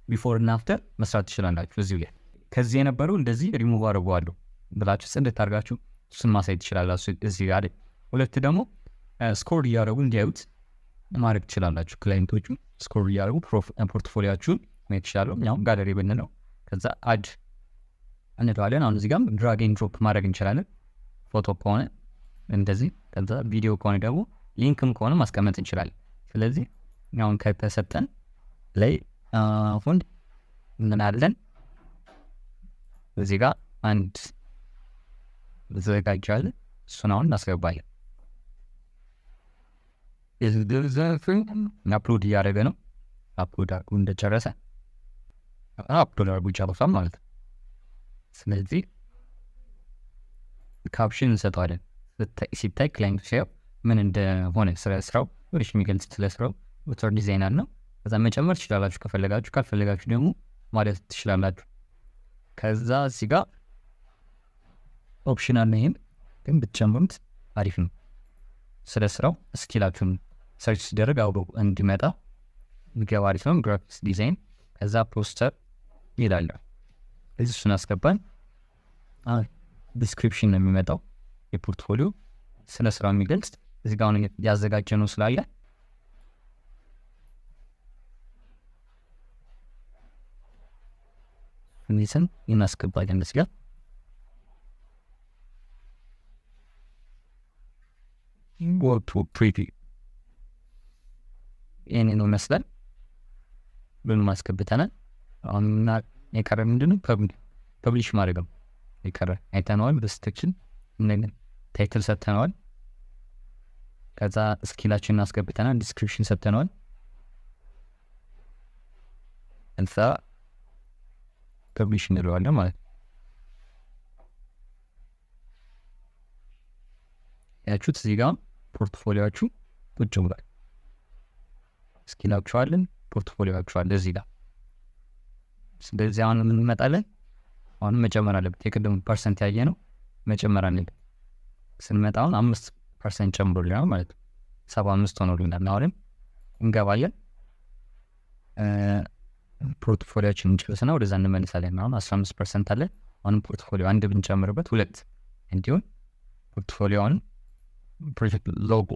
before እና after መስራት ትችላላችሁ። እዚሁ ላይ ከዚህ የነበረው እንደዚህ ሪሙቭ አድርገዋለሁ ብላችሁ ጽድት አድርጋችሁ እሱን ማሳየት ትችላላችሁ። እዚህ ጋር ሁለት ደግሞ scroll እያደረጉ እንዲያዩት ማድረግ ትችላላችሁ። client ኦቹ scroll እያደረጉ portfolio ያችሁን ማየት ይችላሉ። ያሁን ጋለሪ ብንለው ከዛ add እንለዋለን። አሁን እዚህ ጋም drag and drop ማድረግ እንችላለን። ፎቶ ከሆነ እንደዚህ፣ ከዛ ቪዲዮ ከሆነ ደግሞ link ም ከሆነ ማስቀመጥ እንችላለን። ስለዚህ አሁን ከተሰጠን ላይ አሁን ምን አለን እዚህ ጋር አንድ ዘጋጃለን። እሱን አሁን እናስገባለን። upload እያደረገ ነው። upload አድርጎ እንደጨረሰ upload አድርጎ ይጨርሳል ማለት ነው። ስለዚህ caption እንሰጠዋለን። ሲታይ client ኡ ሲያው ምን እንደሆነ ስለ ስራው የሚገልጽ ስለ ኦተር ዲዛይነር ነው። ከዛ መጨመር ትችላላችሁ ከፈለጋችሁ፣ ካልፈለጋችሁ ደግሞ ማለት ትችላላችሁ። ከዛ እዚህ ጋር optional ነው። ይህም ግን ብትጨምሩት አሪፍ ነው። ስለ ስራው skill ኣችሁን search ሲደረግ አውሮ እንዲመጣ ሚገባ አሪፍ ነው። graphics design ከዛ ፖስተር ይላለ እዚህ እሱን አስገባን። description ነው የሚመጣው የ portfolio ስለ ስራው የሚገልጽ ጋር አሁን ያዘጋጀ ነው ስላለ ሚስን እናስገባለን እዚህ ጋር ወርቱ ፕሪቪ ይህን ነው ይመስላል። ብን ማስገብተናል። አሁንና የቀረ ምንድነው ፐብሊሽ ማድረግ ነው የቀረ አይተነዋል። በስተክሽን ታይትል ሰጥተነዋል። ከዛ ስኪላችን እናስገብተናል። ዲስክሪፕሽን ሰጥተነዋል። እንሳ ፐብሊሽ እንለዋለን ማለት ነው። ያያችሁት እዚህ ጋር portfolio ኣችሁ ቁጭ ብሏል። ስኪላችኋለን portfolio ኣችኋል እዚህ ጋር። ስለዚህ አሁን የምንመጣለን አሁንም መጨመር አለበት። የቅድም percent ያየ ነው መጨመር አለበት። ስንመጣ አሁን አምስት percent ጨምሮልናል ማለት ነው። ሰባ አምስት ሆኖልናል። አሁንም እንገባለን portfolio ኣችን እንጨርስና ወደዛ እንመልሳለን። አሁን አስራ አምስት percent አለ። አሁንም portfolio አንድ ብንጨምርበት ሁለት እንዲሁም portfolio ውን ፕሮጀክት ሎጎ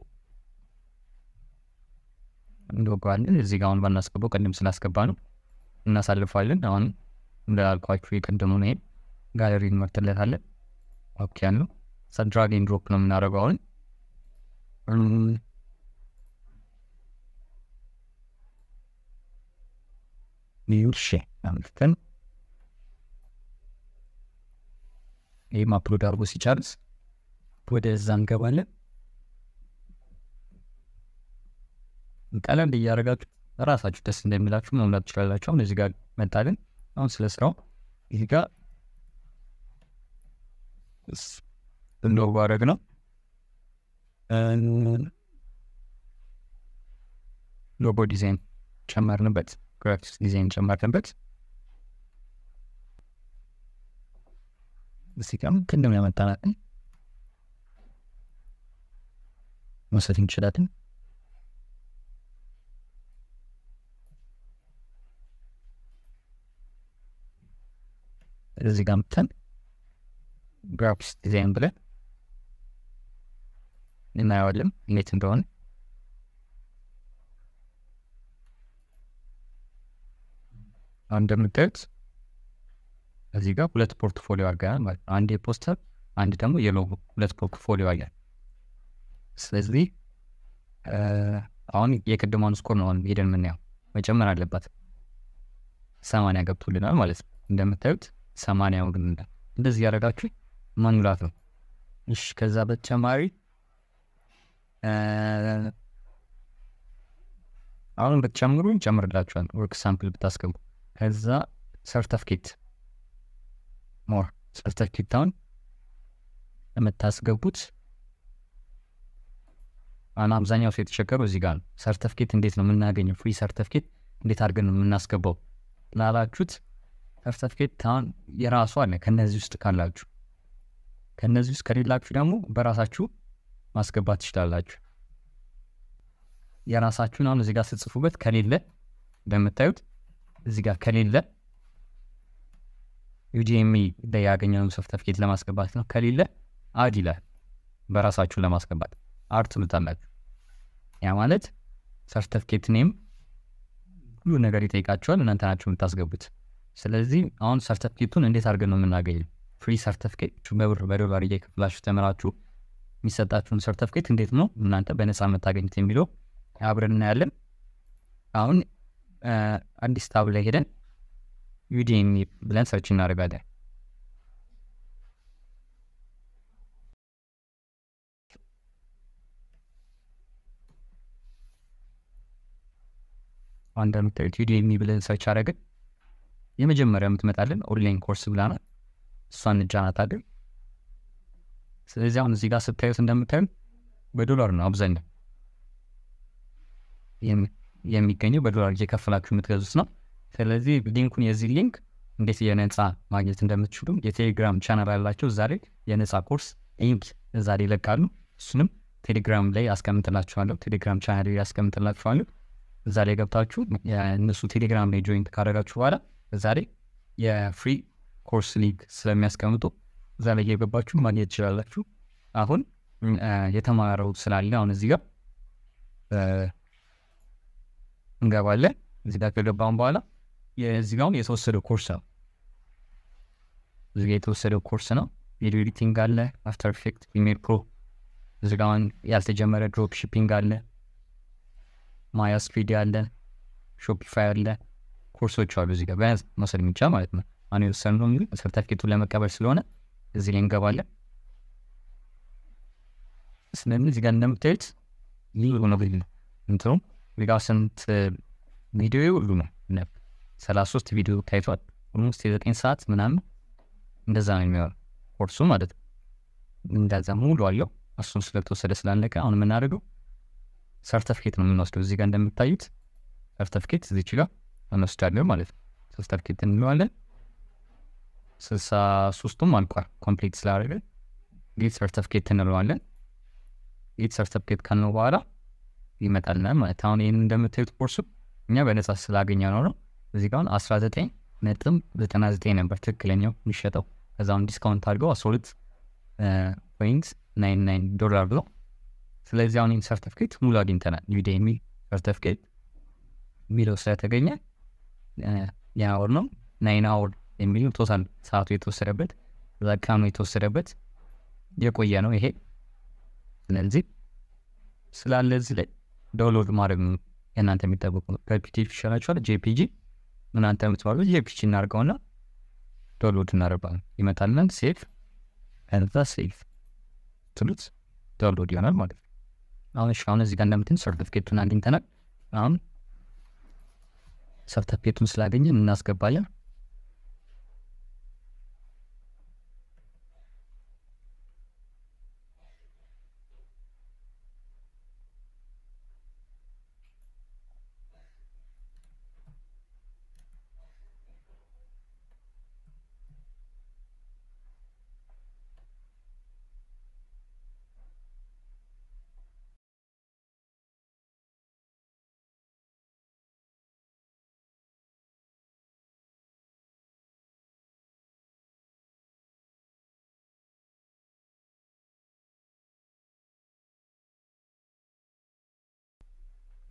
እንወገዋለን። እዚህ ጋር አሁን ባናስገባው ቅድም ስላስገባ ነው እናሳልፈዋለን። አሁን እንዳልኳችሁ የቅድሙ ነው። ይሄ ጋለሪ እንመርጥለታለን። okay ያለው drag and drop ነው የምናደርገው አሁን ኒውሽ አምልክተን ይህም upload አድርጎ ሲጨርስ ወደ እዛ እንገባለን። ቀለል እያደረጋችሁ ራሳችሁ ደስ እንደሚላችሁ መሙላት ትችላላችሁ። አሁን እዚህ ጋር መጣልን። አሁን ስለ ስራው እዚህ ጋር ሎጎ አደረግ ነው logo design ጨመርንበት፣ graphics design ጨመርንበት። እዚህ ጋርም ቅድም ያመጣናትን መውሰድ እንችላለን። እዚህ ጋር መተን graphics design ብለን እናየዋለን እንዴት እንደሆነ። እንደምታዩት እዚህ ጋር ሁለት portfolio አድርገናል ማለት ነው። አንድ የፖስተር አንድ ደግሞ የሎጎ ሁለት portfolio አለን። ስለዚህ አሁን የቅድሟን score ነው ሄደን የምናየው መጨመር አለባት። ሰማንያ ገብቶልናል ማለት ነው። እንደምታዩት ሰማንያ ሆኖልናል። እንደዚህ ያደረጋችሁ መሙላት ነው። እሺ ከዛ በተጨማሪ አሁን ብትጨምሩ ይጨምርላችኋል። work sample ብታስገቡ ከዛ ሰርተፍኬት more ሰርተፍኬት አሁን የምታስገቡት አሁን አብዛኛው ሰው የተቸገረው እዚህ ጋር ነው። ሰርተፍኬት እንዴት ነው የምናገኘው? free ሰርተፍኬት እንዴት አድርገን ነው የምናስገባው ላላችሁት ሰርተፍኬት አሁን የራሱ አለ። ከነዚህ ውስጥ ካላችሁ ከነዚህ ውስጥ ከሌላችሁ ደግሞ በራሳችሁ ማስገባት ትችላላችሁ። የራሳችሁን አሁን እዚህ ጋር ስትጽፉበት ከሌለ እንደምታዩት እዚህ ጋር ከሌለ Udemy ላይ ያገኘነው ሰርተፍኬት ለማስገባት ነው። ከሌለ add ይላል በራሳችሁ ለማስገባት add ትሉታላችሁ። ያ ማለት certificate name ሁሉ ነገር ይጠይቃችኋል። እናንተ ናችሁ የምታስገቡት። ስለዚህ አሁን ሰርተፍኬቱን እንዴት አድርገን ነው የምናገኘው? free ሰርተፍኬት በብር በዶላር እየከፍላችሁ ተምራችሁ የሚሰጣችሁን ሰርተፍኬት እንዴት ነው እናንተ በነፃ የምታገኙት የሚለው አብረን እናያለን። አሁን አዲስ tab ላይ ሄደን Udemy ብለን search እናደርጋለን። እንደምታዩት Udemy ብለን search አደረግን። የመጀመሪያ የምትመጣልን online course ብላናል። እሷን እንጫናታለን። ስለዚህ አሁን እዚህ ጋር ስታዩት እንደምታዩት በዶላር ነው አብዛኛው የሚገኘው በዶላር እየከፈላችሁ የምትገዙት ነው። ስለዚህ link ኡን የዚህ link እንዴት የነፃ ማግኘት እንደምትችሉ የቴሌግራም ቻናል ያላቸው እዛ የነፃ course link እዛ ይለቃሉ። እሱንም ቴሌግራም ላይ አስቀምጥላችኋለሁ። ቴሌግራም ቻናል ላይ አስቀምጥላችኋለሁ። እዛ ላይ ገብታችሁ እነሱ ቴሌግራም ላይ join ካደረጋችሁ በኋላ ላይ የ free course link ስለሚያስቀምጡ እዛ ላይ እየገባችሁ ማግኘት ትችላላችሁ። አሁን የተማረው ስላለ አሁን እዚህ ጋር እንገባለን። እዚህ ጋር ከገባን በኋላ የዚህ ጋር አሁን የተወሰደው ኮርስ ነው። እዚህ ጋር የተወሰደው ኮርስ ነው። video editing አለ፣ After Effect፣ Premiere Pro። እዚህ ጋር አሁን ያልተጀመረ drop shipping አለ፣ ማያ ስፒድ አለ፣ ሾፒፋይ አለ፣ ኮርሶች አሉ። እዚህ ጋር buy አርጎ መውሰድ የሚቻል ማለት ነው። አሁን የወሰድነው እንግዲህ ሰርተፊኬቱን ለመቀበል ስለሆነ እዚህ ላይ እንገባለን። ስለዚህ እዚህ ጋር እንደምታዩት ይህ ነው እንትኑ እዚህ ጋር ስንት ቪዲዮ ሁሉ ነው ሰላሳ ሶስት ቪዲዮ ታይቷል። almost የዘጠኝ ሰዓት ምናምን እንደዛ ነው የሚሆነው ኮርሱ ማለት ነው። እንደዛ ሙሉ አለው። እሱን ስለተወሰደ ስላለቀ አሁን የምናደርገው ሰርተፍኬት ነው የምንወስደው። እዚህ ጋር እንደምታዩት ሰርተፍኬት እዚች ጋር እንወስዳለን ማለት ነው። ሰርተፍኬት እንለዋለን። ስልሳ ሶስቱም አልቋል complete ስላደረገ get certificate እንለዋለን። get certificate ካልነው በኋላ ይመጣልናል ማለት አሁን ይህን እንደምታዩት ኮርሱ እኛ በነጻ ስላገኘ ነው ነው እዚህ ጋር አሁን አስራ ዘጠኝ ነጥብ ዘጠና ዘጠኝ ነበር ትክክለኛው የሚሸጠው ከዛሁን discount አድርገው አስራ ሁለት point nine nine ዶላር ብለው ስለዚህ አሁን ይህን ሰርተፍኬት ሙሉ አግኝተናል Udemy ሰርተፍኬት የሚለው ስለተገኘ የ hour ነው። nine hour የሚለው total ሰዓቱ የተወሰደበት ቀኑ የተወሰደበት የቆየ ነው ይሄ። ስለዚህ ስላለ እዚህ ላይ download ማድረግ የእናንተ የሚጠበቁ ነው። ከ PDF ይሻላችኋል JPG እናንተ የምትባሉ JPG እናደርገውና download እናደርጋለን። ይመጣልን save ከዛ save ትሉት download ይሆናል ማለት ነው። አሁን እሺ እዚህ ጋር እንደምታዩት ሰርቲፊኬቱን አግኝተናል። አሁን ሰርተፊኬቱን ስላገኘን እናስገባለን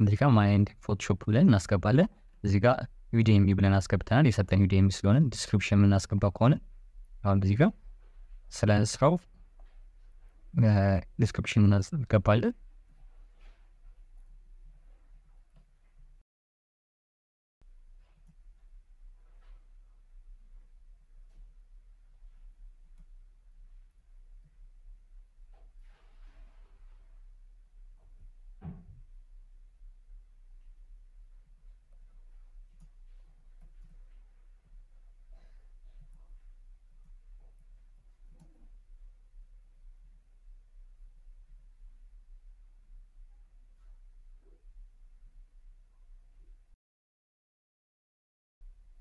እዚህ ጋር Maya and Photoshop ብለን እናስገባለን። እዚህ ጋር Udemy ብለን አስገብተናል። የሰጠን Udemy ስለሆነ description የምናስገባ ከሆነ አሁን እዚህ ጋር ስለ ስራው description እናስገባለን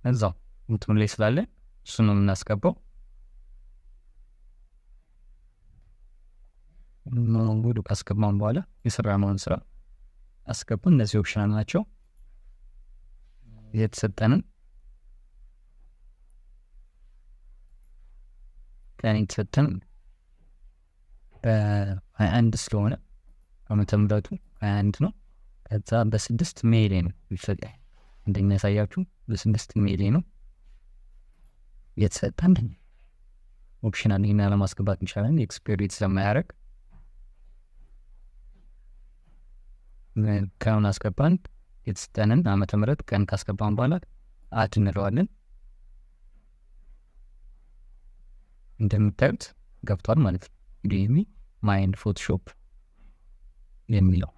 እዛው እንትኑ ላይ ስላለ እሱ ነው የምናስገባው። ሙሉ ካስገባን በኋላ የሰራነውን ስራ አስገባን እነዚህ ኦፕሽናል ናቸው። የተሰጠንን ቀን የተሰጠን በሀያ አንድ ስለሆነ ዓመተ ምሕረቱ ሀያ አንድ ነው። ከዛ በስድስት May ላይ ነው ይሰጣል እንደሚያሳያችሁ በስድስት May ላይ ነው የተሰጠን። optional ይህን ለማስገባት እንችላለን። expired ስለማያደረግ ቀኑን አስገባን። የተሰጠንን ዓመተ ምሕረት ቀን ካስገባን በኋላ add እንለዋለን። እንደምታዩት ገብቷል ማለት ነው። Udemy Maya and Photoshop የሚለው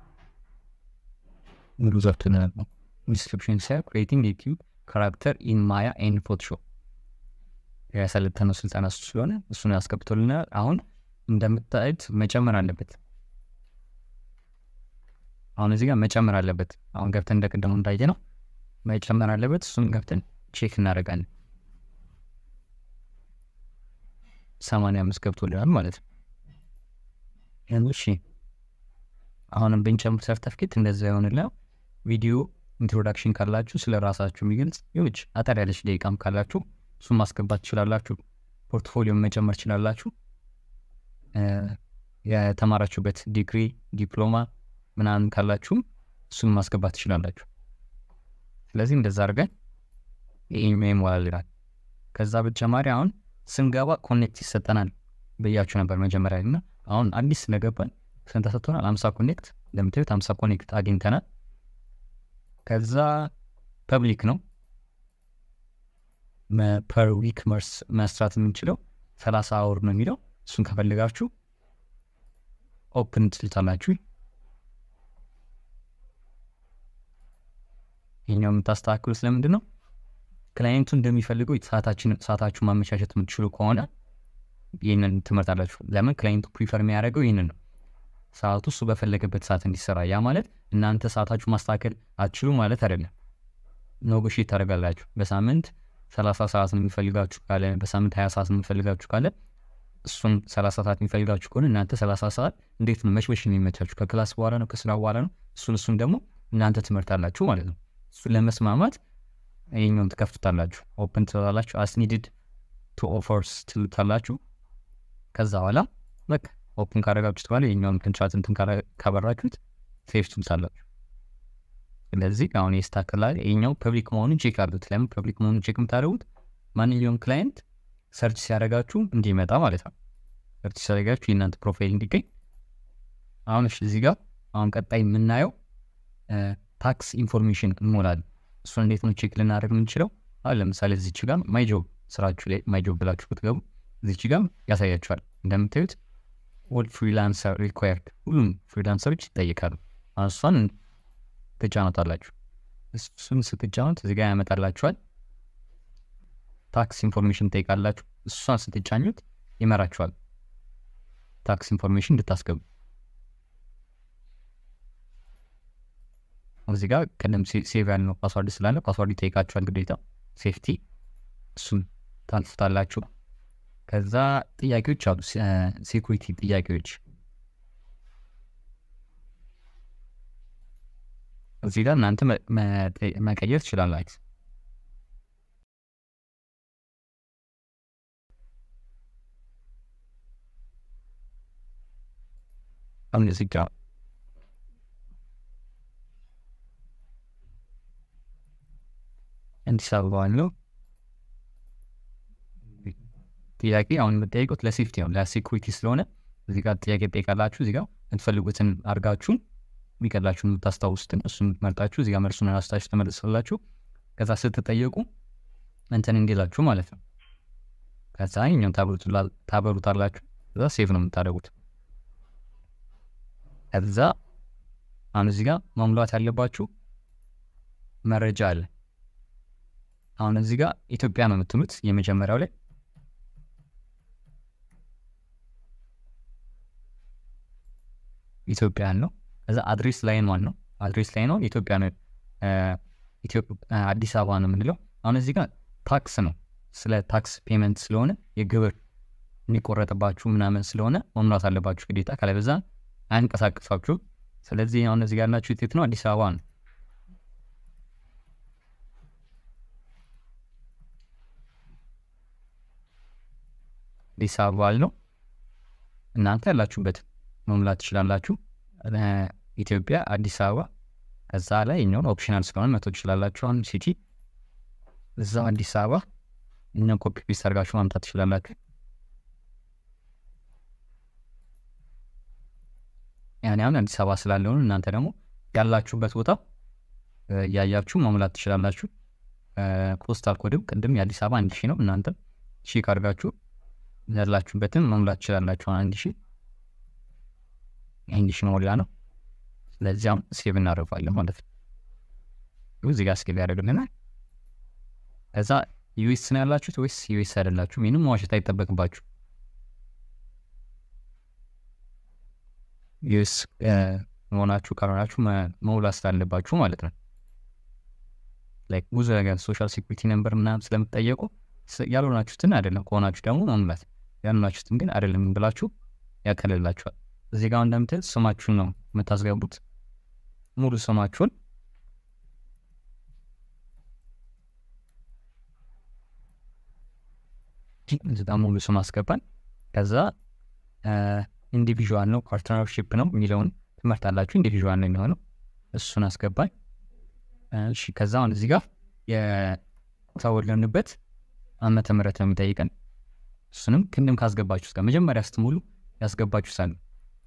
ሙሉ ገብቶናል ነው። description ላይ creating a cube character in Maya and Photoshop ያሰለጠነው ስልጠና እሱ ስለሆነ እሱን ያስገብቶልናል አሁን እንደምታዩት መጨመር አለበት። አሁን እዚህ ጋር መጨመር አለበት። አሁን ገብተን እንደ ቅድሙ እንዳየ ነው መጨመር አለበት። እሱን ገብተን check እናደርጋለን። ሰማንያ አምስት ገብቶልናል ማለት ነው። እሺ። አሁንም ብንጨምር ሰርተፍኬት እንደዛ ይሆንላ video introduction ካላችሁ ስለ ራሳችሁ የሚገልጽ ይዎች አጠር ያለች ደቂቃም ካላችሁ እሱን ማስገባት ትችላላችሁ። portfolio መጨመር ትችላላችሁ። የተማራችሁበት ዲግሪ ዲፕሎማ ምናምን ካላችሁም እሱን ማስገባት ትችላላችሁ። ስለዚህ እንደዛ አድርገን ይህ ይሞላልናል ከዛ በተጨማሪ አሁን ስንገባ connect ይሰጠናል ብያችሁ ነበር መጀመሪያ እና አሁን አዲስ ስለገባን ስንት አምሳ connect እንደምታዩት አምሳ connect አግኝተናል ከዛ public ነው። per week መስራት የምንችለው ሰላሳ hour ነው የሚለው። እሱን ከፈልጋችሁ open ትልታላችሁ። ይህኛው የምታስተካክሉ ስለምንድን ነው client ኡ እንደሚፈልገው ሰዓታችሁ ማመቻቸት የምትችሉ ከሆነ ይህንን ትመርጣላችሁ። ለምን? client ኡ prefer የሚያደርገው ይህንን ነው ሰዓቱ እሱ በፈለገበት ሰዓት እንዲሰራ። ያ ማለት እናንተ ሰዓታችሁ ማስተካከል አትችሉ ማለት አይደለም። negotiate ታደርጋላችሁ። በሳምንት ሰላሳ ሰዓት ነው የሚፈልጋችሁ ካለ በሳምንት ሀያ ሰዓት ነው የሚፈልጋችሁ ካለ እሱን ሰላሳ ሰዓት የሚፈልጋችሁ ከሆነ እናንተ ሰላሳ ሰዓት እንዴት ነው መች መች የሚመቻችሁ? ከ class በኋላ ነው? ከስራ በኋላ ነው? እሱን እሱን ደግሞ እናንተ ትምህርት አላችሁ ማለት ነው። እሱን ለመስማማት ይህኛውን ትከፍቱታላችሁ። open ትላላችሁ። as needed, open to offers ትሉታላችሁ። ከዛ በኋላ በቃ open ካደረጋችሁት በኋላ የኛውን contract እንትን ካበራችሁት save ትሉታላችሁ። ስለዚህ አሁን ይስተካከላል። ይኛው public መሆኑን check አድርጉት። ለምን public መሆኑን check የምታደርጉት ማንኛውም client search ሲያደርጋችሁ እንዲመጣ ማለት ነው። search ሲያደርጋችሁ የእናንተ profile እንዲገኝ። አሁን እሺ፣ እዚህ ጋር አሁን ቀጣይ የምናየው tax information እንሞላለን። እሱን እንዴት ነው check ልናደርግ የምንችለው? አሁን ለምሳሌ እዚች ጋር my job ስራችሁ ላይ my job ብላችሁ ብትገቡ እዚች ጋር ያሳያችኋል። እንደምታዩት all freelancer required ሁሉም freelancer ኦች ይጠይቃሉ። እሷን ትጫኑታላችሁ። እሱን ስትጫኑት እዚህ ጋር ያመጣላችኋል። tax information ትጠይቃላችሁ። እሷን ስትጫኙት ይመራችኋል። tax information እንድታስገቡ እዚህ ጋር ቅድም save ያልነው password ስላለ password ይጠይቃችኋል ግዴታ safety፣ እሱም ታልፉታላችሁ። ከዛ ጥያቄዎች አሉ፣ security ጥያቄዎች። እዚህ ጋር እናንተ መቀየር ትችላላችሁ። አሁን እዚህ ጋር አዲስ አበባ አለው ጥያቄ አሁን የምጠይቁት ለሴፍቲ ነው ለሴኩሪቲ ስለሆነ እዚህ ጋር ጥያቄ ጠይቃላችሁ። እዚህ ጋር የምትፈልጉትን አድርጋችሁን የሚቀላችሁን የምታስታውሱትን እሱን መርጣችሁ እዚህ ጋር መልሱን አስታችሁ ተመልሳላችሁ። ከዛ ስትጠየቁ እንትን እንዲላችሁ ማለት ነው። ከዛ እኛም ታበሩታላችሁ። ከዛ ሴቭ ነው የምታደርጉት። ከዛ አሁን እዚህ ጋር መሙላት ያለባችሁ መረጃ አለ። አሁን እዚህ ጋር ኢትዮጵያ ነው የምትሉት የመጀመሪያው ላይ ኢትዮጵያን ነው። ከዛ address line one ነው address ላይ ነው ኢትዮጵያ አዲስ አበባ ነው የምንለው። አሁን እዚህ ጋር tax ነው ስለ tax payment ስለሆነ የግብር የሚቆረጥባችሁ ምናምን ስለሆነ መሙላት አለባችሁ ግዴታ፣ ካለበለዚያ አያንቀሳቅሳችሁ። ስለዚህ አሁን እዚህ ጋር ያላችሁ የት ነው? አዲስ አበባ ነው። አዲስ አበባ ነው። እናንተ ያላችሁበት መሙላት ትችላላችሁ። ኢትዮጵያ አዲስ አበባ ከዛ ላይ ይሄኛውን optional ስለሆነ መተው ትችላላችሁ። አሁን city እዛው አዲስ አበባ እኛን copy paste አድርጋችሁ ማምጣት ትችላላችሁ። ያኔ አሁን አዲስ አበባ ስላለሆኑ እናንተ ደግሞ ያላችሁበት ቦታ እያያችሁ መሙላት ትችላላችሁ። postal code ም ቅድም የአዲስ አበባ አንድ ሺህ ነው። እናንተ ሺህ ካድርጋችሁ ያላችሁበትን መሙላት ትችላላችሁ። አንድ ሺህ ሺህ ሞላ ነው። ስለዚህ አሁን save እናደርጋለን ማለት ነው። እዚህ ጋር ስኬል ያደርግልናል። ከዛ US ነው ያላችሁት ወይስ US አይደላችሁ? ምንም መዋሸት አይጠበቅባችሁ። US መሆናችሁ ካልሆናችሁ መሙላት ስላለባችሁ ማለት ነው። like ብዙ ነገር social security number ምናምን ስለምትጠየቁ ያልሆናችሁትን አይደለም፣ ከሆናችሁ ደግሞ መሙላት ያልሆናችሁትን ግን አይደለም ብላችሁ ያቀልላችኋል። እዚህ ጋር እንደምትል ስማችሁን ነው የምታስገቡት፣ ሙሉ ስማችሁን እዚህ ሙሉ ስም አስገባን። ከዛ individual ነው partnership ነው የሚለውን ትመርጣላችሁ። individual ነው የሚሆነው እሱን አስገባን። እሺ ከዛ አሁን እዚህ ጋር የተወለድንበት ዓመተ ምህረት ነው የሚጠይቀን። እሱንም ክንድም ካስገባችሁት ጋር መጀመሪያ ስትሙሉ ያስገባችሁ ሳለ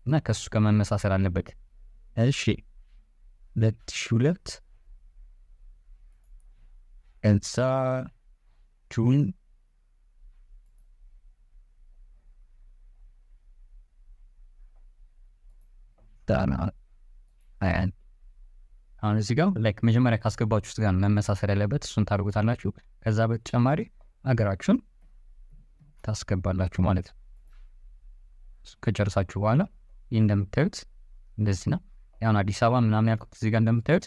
እና ከእሱ ጋር መመሳሰል አለበት። እሺ ሁለት ሺ ሁለት ከዛ June አሁን እዚህ ጋር like መጀመሪያ ካስገባችሁት ጋር መመሳሰል ያለበት እሱን ታደርጉታላችሁ። ከዛ በተጨማሪ ሀገራችሁን ታስገባላችሁ ማለት ነው። ከጨርሳችሁ በኋላ ይህ እንደምታዩት እንደዚህ ነው። ያሁን አዲስ አበባ ምናምን ያልኩት እዚህ እንደምታዩት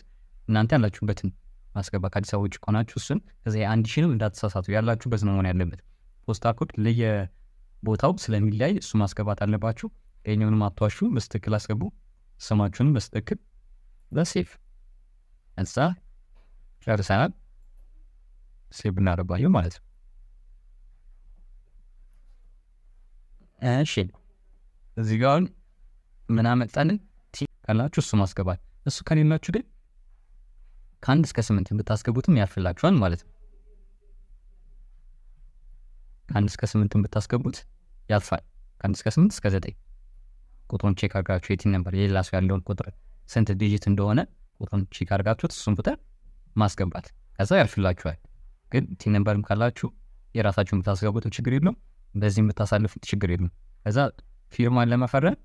እናንተ ያላችሁበትን ማስገባ ከአዲስ አበባ ውጭ ከሆናችሁ እሱን ከዚያ አንድ ሺንም እንዳትሳሳቱ ያላችሁበት መሆን ያለበት። ፖስታ ኮድ ለየቦታው ስለሚለያይ እሱ ማስገባት አለባችሁ። ይኸኛውንም አትዋሹ፣ በትክክል አስገቡ። ስማችሁንም በትክክል በሴፍ እዛ ጨርሰናል። save እናደርጋለን ማለት ነው። እሺ እዚህ ጋር አመጣልን? TIN ካላችሁ እሱ ማስገባት፣ እሱ ከሌላችሁ ግን ከአንድ እስከ ስምንት ብታስገቡትም ያልፍላችኋል ማለት ነው። ከአንድ እስከ ስምንት ብታስገቡት ያልፋል። ከአንድ እስከ ስምንት እስከ ዘጠኝ ቁጥሩን check አድርጋችሁ የ TIN number የሌላ ሰው ያለውን ቁጥር ስንት digit እንደሆነ ቁጥሩን check አድርጋችሁት እሱን ቁጥር ማስገባት ከዛ ያልፍላችኋል። ግን TIN number ም ካላችሁ የራሳችሁን ብታስገቡት ችግር የለም፣ በዚህ ብታሳልፉት ችግር የለም። ከዛ ፊርማን ለመፈረም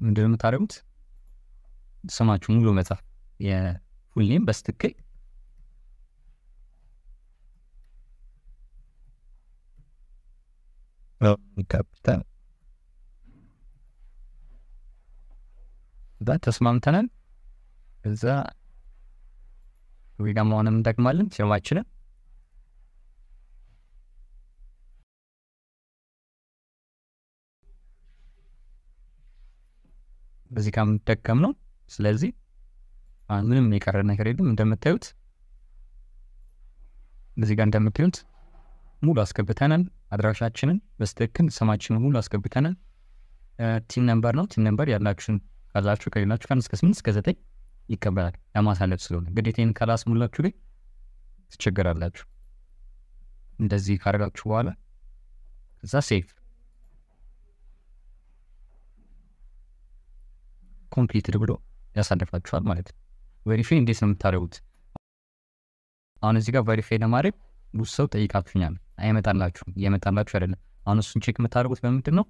ምንድን የምታደርጉት? ስማችሁ ሙሉ መጻፍ። የ full name በትክክል ካፒታል እዛ ተስማምተናል። እዛ ዊጋ መሆንም እንጠቅማለን ስማችንን በዚህ ጋር የምንጠቀም ነው። ስለዚህ ምንም የቀረ ነገር የለም። እንደምታዩት በዚህ ጋር እንደምታዩት ሙሉ አስገብተናል። አድራሻችንን በትክክል ስማችንን ሙሉ አስገብተናል። TIN number ነው። TIN number ያላችሁን ካላችሁ ከሌላችሁ ከአንድ እስከ ስምንት እስከ ዘጠኝ ይቀበላል። ለማሳለፍ ስለሆነ ግዴታን ካላስሙላችሁ ላይ ትቸገራላችሁ። እንደዚህ ካደረጋችሁ በኋላ ከዛ save completed ብሎ ያሳልፋችኋል ማለት ነው። verify እንዴት ነው የምታደርጉት? አሁን እዚህ ጋር verify ለማድረግ ብዙ ሰው ጠይቃችሁኛል። አይመጣላችሁም፣ እየመጣላችሁ አይደለም። አሁን እሱን check የምታደርጉት በምንድን ነው?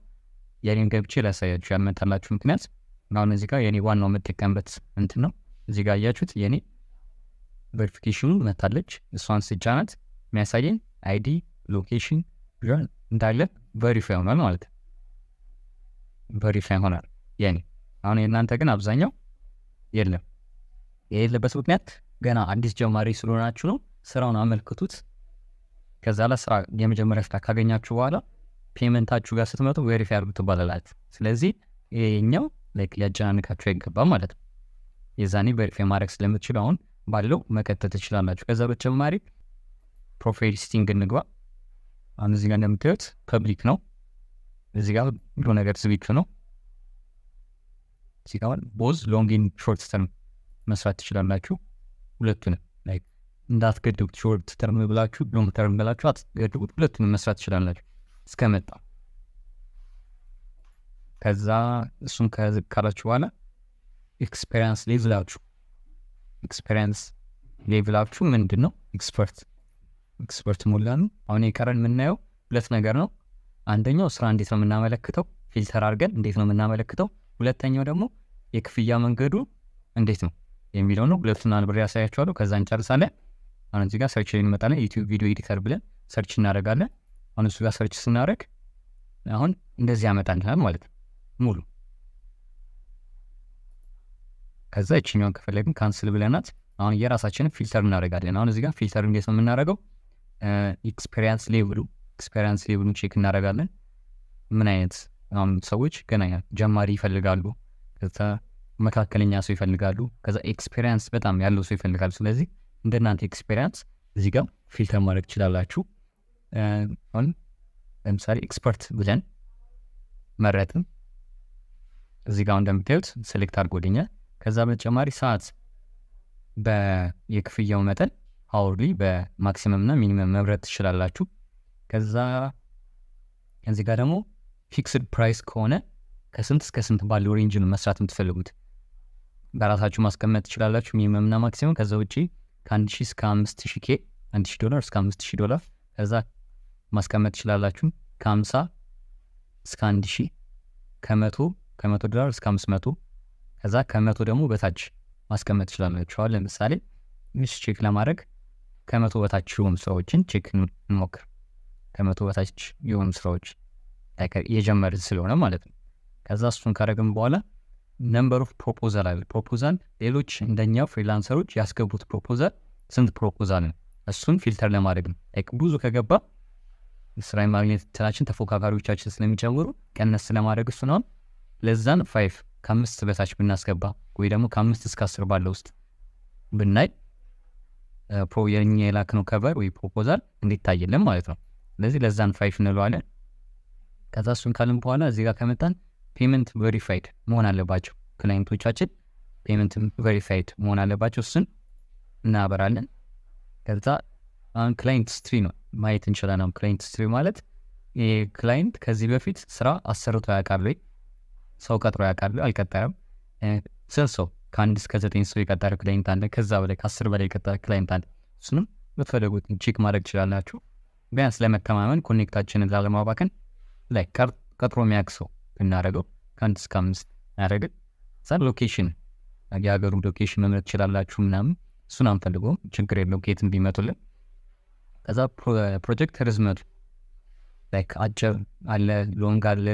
የኔን ገብቼ ላሳያችሁ ያልመጣላችሁ ምክንያት አሁን እዚህ ጋር የኔ ዋናው የምጠቀምበት እንትን ነው። እዚህ ጋር እያችሁት የኔ verification ኡ መጥታለች። እሷን ስጫናት የሚያሳየኝ ID፣ location እንዳለ verify ሆኗል ማለት ነው። verify ሆኗል የኔ አሁን የእናንተ ግን አብዛኛው የለም። የሌለበት ምክንያት ገና አዲስ ጀማሪ ስለሆናችሁ ነው። ስራውን አመልክቱት። ከዛ ላይ ስራ የመጀመሪያ ስራ ካገኛችሁ በኋላ payment አችሁ ጋር ስትመጡ verify አድርጉ ትባላላችሁ። ስለዚህ ይሄኛው like ሊያጨናንቃችሁ አይገባም ማለት ነው። የዛኔ verify ማድረግ ስለምትችሉ አሁን ባለው መቀጠል ትችላላችሁ። ከዛ በተጨማሪ profile setting እንግባ። አሁን እዚህ እንደምታዩት public ነው። እዚህ ሁሉ ነገር ዝግጁ ነው። ጋር both long and short term መስራት ትችላላችሁ። ሁለቱንም እንዳትገድቡት። short term ብላችሁ long term ብላችሁ አትገድቡት። ሁለቱንም መስራት ትችላላችሁ እስከመጣ ከዛ እሱን ካላችሁ በኋላ experience level አችሁ experience level ኣችሁ ምንድን ነው? expert expert ሞላ ነው። አሁን የቀረን የምናየው ሁለት ነገር ነው። አንደኛው ስራ እንዴት ነው የምናመለክተው፣ filter አድርገን እንዴት ነው የምናመለክተው። ሁለተኛው ደግሞ የክፍያ መንገዱ እንዴት ነው የሚለው ነው። ሁለቱን አንብሬ ያሳያችኋለሁ። ከዛ እንጨርሳለን። አሁን እዚህ ጋር search ላይ እንመጣለን። YouTube video editor ብለን search እናደርጋለን። አሁን እሱ ጋር search ስናደርግ አሁን እንደዚህ ያመጣልናል ማለት ነው ሙሉ። ከዛ ይችኛውን ከፈለግን cancel ብለናት አሁን የራሳችንን filter እናደርጋለን። አሁን እዚህ ጋር filter እንዴት ነው የምናደርገው? experience level ኡ experience level ኡን check እናደርጋለን። ምን አይነት አሁን ሰዎች ገና ጀማሪ ይፈልጋሉ፣ ከዛ መካከለኛ ሰው ይፈልጋሉ፣ ከዛ experience በጣም ያለው ሰው ይፈልጋሉ። ስለዚህ እንደናንተ experience እዚህ ጋር filter ማድረግ ትችላላችሁ። አሁን ለምሳሌ expert ብለን መረጥን። እዚህ ጋር እንደምታዩት select አድርጎልኛል። ከዛ በተጨማሪ ሰዓት የክፍያው መጠን hourly በ maximum እና minimum መምረጥ ትችላላችሁ። ከዛ እዚህ ጋር ደግሞ fixed price ከሆነ ከስንት እስከ ስንት ባለው range ነው መስራት የምትፈልጉት በራሳችሁ ማስቀመጥ ትችላላችሁ፣ minimum እና maximum። ከዛ ውጭ ከአንድ ሺህ እስከ አምስት ሺህ k አንድ ሺህ ዶላር እስከ አምስት ሺህ ዶላር ከዛ ማስቀመጥ ትችላላችሁ። ከሀምሳ እስከ አንድ ሺህ ከመቶ ከመቶ ዶላር እስከ አምስት መቶ ከዛ ከመቶ ደግሞ በታች ማስቀመጥ ትችላላችሁ። አሁን ለምሳሌ ትንሽ check ለማድረግ ከመቶ በታች የሆኑ ስራዎችን check እንሞክር። ከመቶ በታች የሆኑ ስራዎች የጀመርን ስለሆነ ማለት ነው። ከዛ እሱን ካደረግን በኋላ number of proposal አለ። proposal ሌሎች እንደኛው freelancer ኦች ያስገቡት proposal ስንት proposal ነው? እሱን filter ለማድረግ ነው። ብዙ ከገባ ስራ የማግኘት እንትናችን ተፎካካሪዎቻችን ስለሚጨምሩ ቀነስ ለማድረግ እሱን አሁን less than five ከአምስት በታች ብናስገባ ወይ ደግሞ ከአምስት እስከ አስር ባለው ውስጥ ብናይ የኛ የላክነው cover ወይ proposal እንዲታይልን ማለት ነው። ስለዚህ less than five እንለዋለን። ከዛ እሱን ካልን በኋላ እዚህ ጋር ከመጣን payment verified መሆን አለባቸው client ኦቻችን payment verified መሆን አለባቸው። እሱን እናበራለን። ከዛ አሁን client history ነው ማየት እንችላለን። client history ማለት client ከዚህ በፊት ስራ አሰርቶ ያውቃሉ ወይ ሰው ቀጥሮ ያውቃሉ አልቀጠረም? ስንት ሰው ከአንድ እስከ ዘጠኝ ሰው የቀጠረ client አለ። ከዛ በላይ ከአስር በላይ የቀጠረ client አለ። እሱንም ብትፈልጉት check ማድረግ ትችላላችሁ። ቢያንስ ለመተማመን connect ኣችንን ላለማባከን ላይ ቀጥሮ የሚያውቅ ሰው ብናደርገው ከአንድ እስከ አምስት ያደረግን ከዛ location የሀገሩ location መምረጥ ትችላላችሁ ምናምን። እሱን አንፈልገውም። ችግር የለው ኬትን ቢመጡልን ከዛ ፕሮጀክት ርዝመቱ like አጭር አለ long አለ።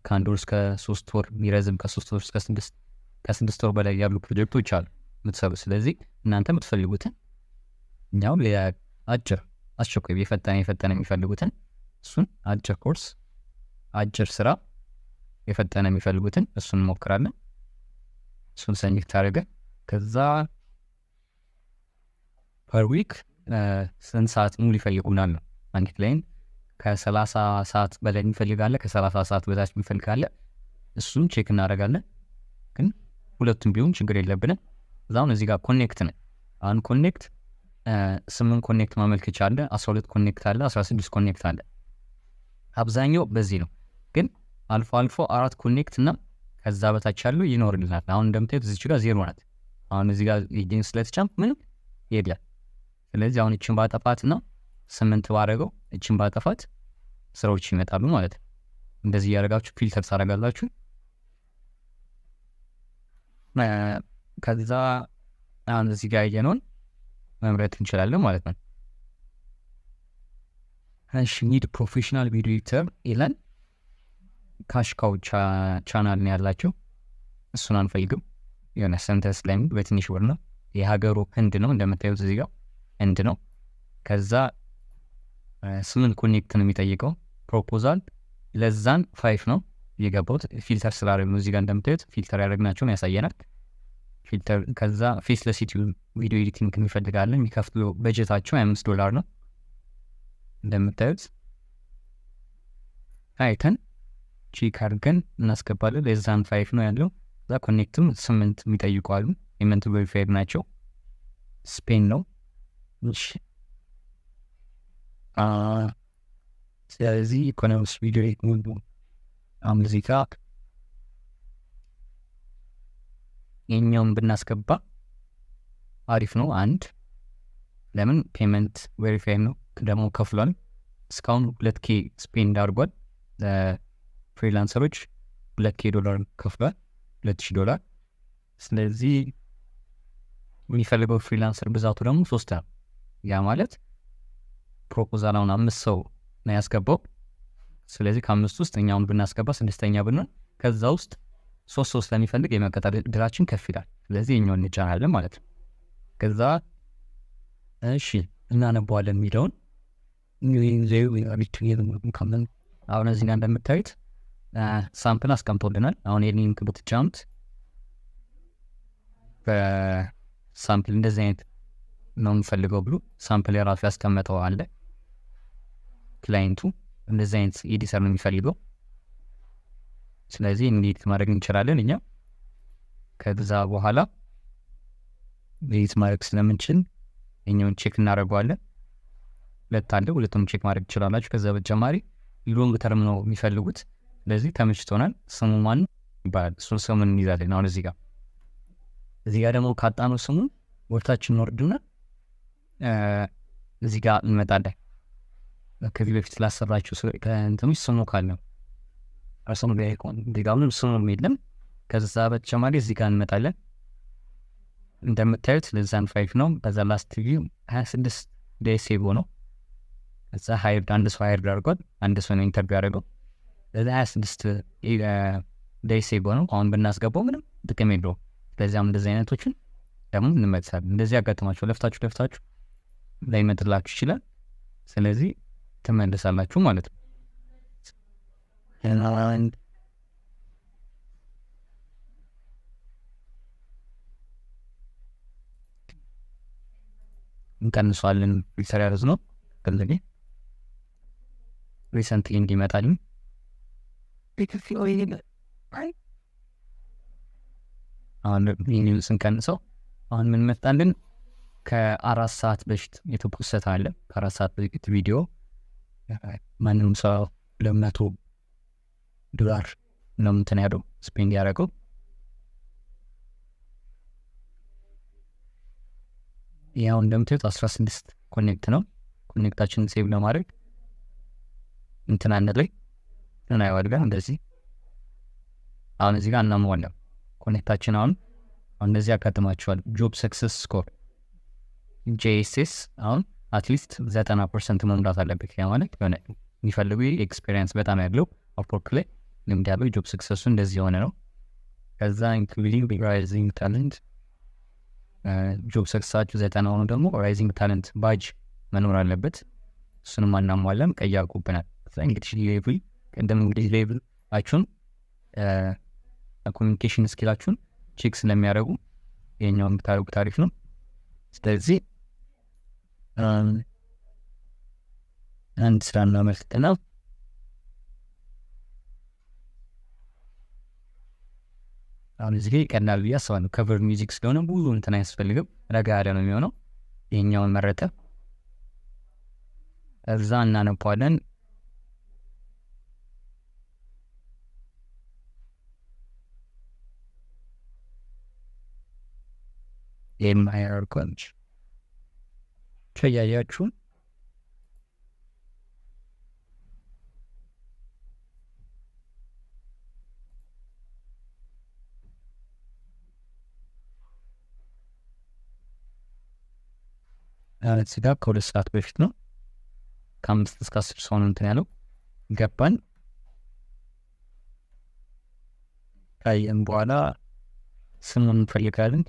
ከአንድ ወር እስከ ሶስት ወር የሚረዝም ከሶስት ወር ስድስት ከስድስት ወር በላይ ያሉ ፕሮጀክቶች አሉ የምትሰሩ ስለዚህ እናንተ የምትፈልጉትን እኛው አጭር አስቸኳይ የፈጠነ የፈጠነ የሚፈልጉትን እሱን አጭር ኮርስ አጭር ስራ የፈጠነ የሚፈልጉትን እሱን እንሞክራለን። እሱን ቼክ ታደርገ ከዛ per week ስንት ሰዓት ሙሉ ይፈልጉናል ነው። አንድ client ከሰላሳ ሰዓት በላይ የሚፈልጋለ ከሰላሳ ሰዓት በታች የሚፈልጋለ እሱን check እናደርጋለን። ግን ሁለቱም ቢሆን ችግር የለብንም። እዛሁን እዚህ ጋር ኮኔክት ነን። አሁን ኮኔክት ስምንት ኮኔክት ማመልከቻ አለ አስራ ሁለት ኮኔክት አለ አስራ ስድስት ኮኔክት አለ። አብዛኛው በዚህ ነው ግን አልፎ አልፎ አራት ኮኔክት እና ከዛ በታች ያሉ ይኖርልናል። አሁን እንደምታዩት እዚች ጋር ዜሮ ናት። አሁን እዚህ ጋር ጂን ስለተቻምፕ ምንም ይሄዳል ስለዚህ አሁን እችን ባጠፋት እና ስምንት ባደረገው እችን ባጠፋት ስራዎች ይመጣሉ ማለት ነው። እንደዚህ እያደረጋችሁ ፊልተር ታደርጋላችሁ። ከዛ አሁን እዚህ ጋር ያየነውን መምረጥ እንችላለን ማለት ነው። እሺ need professional video editor ይላል cash cow channel ያላቸው። እሱን አንፈልግም። የሆነ sentence ላይ በትንሽ ወር ነው። የሀገሩ ህንድ ነው እንደምታዩት እዚህ ህንድ ነው። ከዛ ስምንት connect ነው የሚጠይቀው። proposal less than five ነው የገባውት filter ስላደረግ ነው እዚህ ጋር እንደምታዩት filter ያደረግናቸውን ያሳየናል። filter ከዛ faceless ሲቲ video editing እንፈልጋለን የሚከፍሉ በጀታቸው አምስት ዶላር ነው። እንደምታዩት አይተን check አድርገን እናስገባለን። less than five ነው ያለው። እዛ connect ም ስምንት የሚጠይቁ አሉ። payment verified ናቸው። ስፔን ነው። ስለዚህ economics video ሙሉ ጋር የኛውን ብናስገባ አሪፍ ነው። አንድ ለምን payment verify ነው። ደግሞ ከፍሏል። እስካሁን ሁለት k spend አድርጓል freelancer ኦች ሁለት k ዶላር ከፍሏል ሁለት ሺህ ዶላር። ስለዚህ የሚፈልገው freelancer ብዛቱ ደግሞ ሶስት ነው። ያ ማለት proposal አሁን አምስት ሰው ነው ያስገባው። ስለዚህ ከአምስት ውስጥ እኛውን ብናስገባ ስድስተኛ ብንሆን ከዛ ውስጥ ሶስት ሰው ስለሚፈልግ የመቀጠር እድላችን ከፍ ይላል። ስለዚህ የኛውን እንጫናለን ማለት ነው። ከዛ እሺ እናነበዋለን የሚለውን። አሁን እዚህ እንደምታዩት sample አስቀምጦልናል። አሁን የ link ብትጫኑት በ sample እንደዚህ አይነት ነው የምፈልገው ብሎ sample የራሱ ያስቀመጠው አለ። client ኡ እንደዚህ አይነት editor ነው የሚፈልገው። ስለዚህ እንዴት ማድረግ እንችላለን? እኛ ከዛ በኋላ edit ማድረግ ስለምንችል የኛውን check እናደርገዋለን። ሁለት አለ ሁለቱም check ማድረግ ትችላላችሁ። ከዛ በተጨማሪ long term ነው የሚፈልጉት ስለዚህ ተመችቶናል። ስሙ ማን ይባላል? እሱን ስሙን እንይዛለን። አሁን እዚህ ጋር እዚህ ጋር ደግሞ ካጣነው ስሙን ወርታችን ወርድና እዚህ ጋር እንመጣለን። ከዚህ በፊት ላሰራችሁ ከእንትኖች ስሙ ካለው አርሰኑ ዲጋሁንም ስሙም የለም። ከዛ በተጨማሪ እዚህ ጋር እንመጣለን። እንደምታዩት ለዛን ፋይፍ ነው። በዛ ላስት ቪው ሀያ ስድስት ዴሴቦ ነው። እዛ ሀይርድ አንድ ሰው ሀይርድ አድርጓል። አንድ ሰው ነው interview ያደርገው ለዚ ሀያ ስድስት days ago ነው አሁን ብናስገባው ምንም ጥቅም የለውም። ስለዚያም እንደዚህ አይነቶችን ደግሞ እንመልሳለን። እንደዚህ ያጋጥማችሁ ለፍታችሁ ለፍታችሁ ላይመጥላችሁ ይችላል። ስለዚህ ትመልሳላችሁ ማለት ነው። እንቀንሷለን filter ያደረዝ ነው ከዚህ recently እንዲመጣልኝ አሁን ይህን ስንቀንሰው አሁን ምን መጣልን? ከአራት ሰዓት በፊት የተፖሰተ አለ። ከአራት ሰዓት በፊት ቪዲዮ ማንም ሰው ለመቶ ዶላር ነው እንትን ያለው spend ያደረገው ያው እንደምታዩት አስራ ስድስት connect ነው። connect ኣችንን save ለማድረግ እንትን አንድ ላይ እናየዋለን እንደዚህ አሁን እዚህ ጋር እናመዋለን connect ኣችን አሁን እንደዚህ ያጋጥማችኋል። job success score JSS አሁን at least ዘጠና percent መሙላት አለበት። ማለት የሆነ የሚፈልጉ experience በጣም ያለው Upwork ላይ ልምድ ያለው job success ኡ እንደዚህ የሆነ ነው። ከዛ including rising talent job success ኣችሁ ዘጠና ሆኑ ደግሞ rising talent badge መኖር አለበት። እሱንም አናሟለም ቀይ ያልቁብናል። English level ቅድም English ኣችሁን communication skill ኣችሁን check ስለሚያደርጉ ይሄኛው የምታደርጉት ታሪፍ ነው። ስለዚህ አንድ ስራ እናመልክትና አሁን እዚህ ላይ ይቀናል ብዬ አስባለሁ። ከቨር ሚውዚክ ስለሆነ ብዙ እንትን አያስፈልግም፣ ረጋ ያለ ነው የሚሆነው። ይሄኛውን መረጠ፣ እዛ እናነባዋለን። የማያርቆች ከያያችሁን እዚህ ጋር ከሁለት ሰዓት በፊት ነው። ከአምስት እስከ አስር ሰው እንትን ያለው ገባን። ካየን በኋላ ስሙን እንፈልጋለን።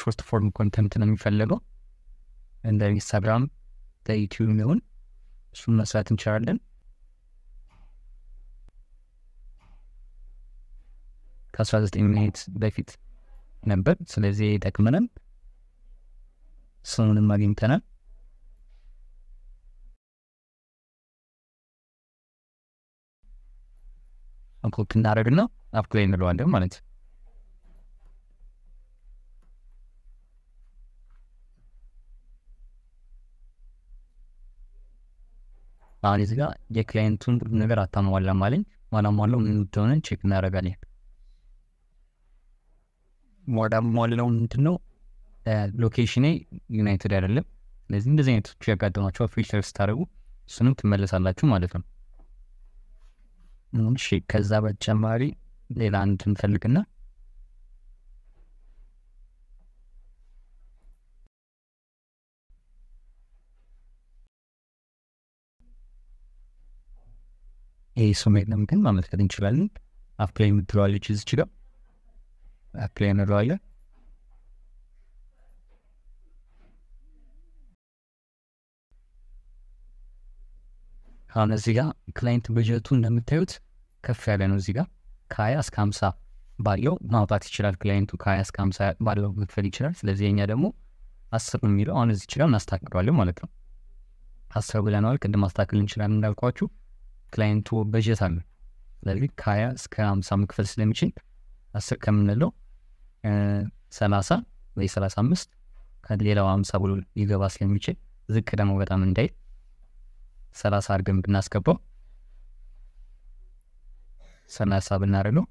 short form content ነው የሚፈለገው እንደ Instagram ለ YouTube የሚሆን እሱን መስራት እንችላለን። ከአስራ ዘጠኝ minute በፊት ነበር። ስለዚህ ይጠቅመናል። ስሙንም አግኝተናል። ኮፒ እናደርግና apply እንለዋለን ማለት ነው። አሁን እዚህ ጋር የ client ኡን ነገር አታሟላም አለኝ። ማላሟላው ምን እንደሆነ check እናደርጋለን። ማላሟላው ምንድን ነው? location ኤ United አይደለም። ስለዚህ እንደዚህ አይነቶቹ ያጋጠሟቸው filter ስታደርጉ እሱንም ትመለሳላችሁ ማለት ነው። እሺ ከዛ በተጨማሪ ሌላ አንድ እንፈልግና ይህ ስም ግን ማመልከት እንችላለን። apply የምትለዋለች እዚች apply እንለዋለን። አሁን እዚህ ጋር client በጀቱ እንደምታዩት ከፍ ያለ ነው። እዚህ ጋር ከሀያ እስከ ሀምሳ ባለው ማውጣት ይችላል። client ኡ ከሀያ እስከ ሀምሳ ባለው መክፈል ይችላል። ስለዚህ የኛ ደግሞ አስር የሚለው አሁን እዚች ጋር እናስተካክለዋለን ማለት ነው። አስር ብለነዋል። ቅድም ማስተካከል እንችላለን እንዳልኳችሁ client ኡ በጀት አለ። ስለዚህ ከሀያ እስከ ሀምሳ መክፈል ስለሚችል አስር ከምንለው ሰላሳ ወይ ሰላሳ አምስት ከሌላው ሀምሳ ብሎ ሊገባ ስለሚችል ዝቅ ደግሞ በጣም እንዳይል ሰላሳ አድርገን ብናስገባው ሰላሳ ብናደርገው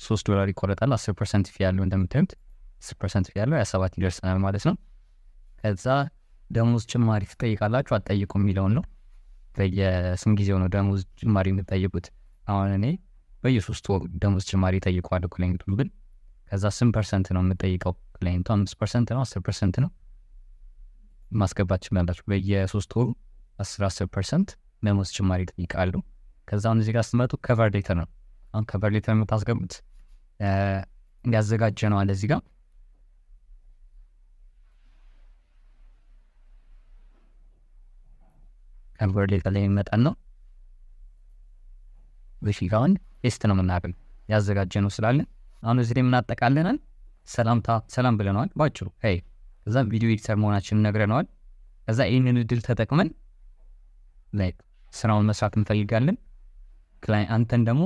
ሶስት ዶላር ይቆረጣል። አስር percent fee ያለው እንደምታዩት አስር percent fee ያለው ሀያ ይደርሰናል ማለት ነው። ከዛ ደሞዝ ጭማሪ ትጠይቃላችሁ አትጠይቁ የሚለውን ነው። በየስንት ጊዜው ነው ደሞዝ ጭማሪ የምትጠይቁት? አሁን እኔ በየሶስት ወሩ ደሞዝ ጭማሪ ጠይቀዋለሁ client ኡ ግን ከዛ ስንት percent ነው የምጠይቀው client ኡ? አምስት percent ነው አስር percent ነው ማስገባት ችላላችሁ። በየሶስት ወሩ አስር አስር percent ደሞዝ ጭማሪ ይጠይቃሉ። ከዛ አሁን እዚህ ጋር ስትመጡ cover letter ነው። አሁን cover letter የምታስገቡት እንዲያዘጋጀ ነው አለ እዚህ ጋር cover letter ላይ የሚመጣን ነው። በፊት አሁን test ነው የምናደርገው ያዘጋጀ ነው ስላለን አሁን እዚህ ላይ የምናጠቃለናል ሰላምታ ሰላም ብለነዋል ባጭሩ ከዛ video editor መሆናችንን ነግረነዋል። ከዛ ይህንን እድል ተጠቅመን ስራውን መስራት እንፈልጋለን። አንተን ደግሞ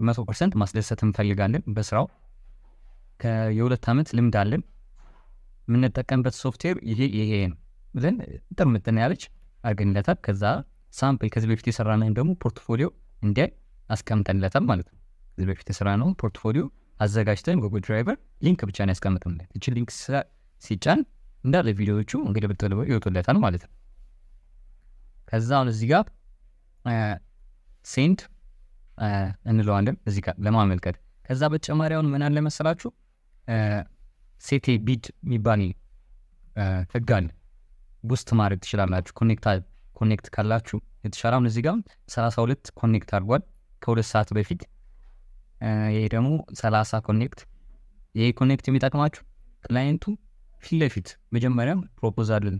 መቶ percent ማስደሰት እንፈልጋለን በስራው የሁለት ዓመት ልምድ አለን። የምንጠቀምበት ሶፍትዌር ይሄ ይሄ ነው ብለን ጥርት ምጥን ያለች አድርገንለታል። ከዛ sample ከዚህ በፊት የሰራነውን ደግሞ portfolio እንዲያይ አስቀምጠንለታል ማለት ነው። ከዚህ በፊት የሰራነውን portfolio አዘጋጅተን Google Drive ር link ብቻ ነው ያስቀመጥንለት። እችን link ሲጫን እንዳለ ቪዲዮዎቹ እንግዲህ ብትል ይወጡለታል ማለት ነው። ከዛ አሁን እዚህ ጋር send እንለዋለን እዚህ ጋር ለማመልከት። ከዛ በተጨማሪ አሁን ምን አለ መሰላችሁ set a bid የሚባል ህግ አለ። boost ማድረግ ትችላላችሁ። connect ካላችሁ የተሻለ እዚህ ጋር ሰላሳ ሁለት connect አድርጓል ከሁለት ሰዓት በፊት ይሄ ደግሞ ሰላሳ connect ይሄ connect የሚጠቅማችሁ client ኡ ፊት ለፊት መጀመሪያም ፕሮፖዛል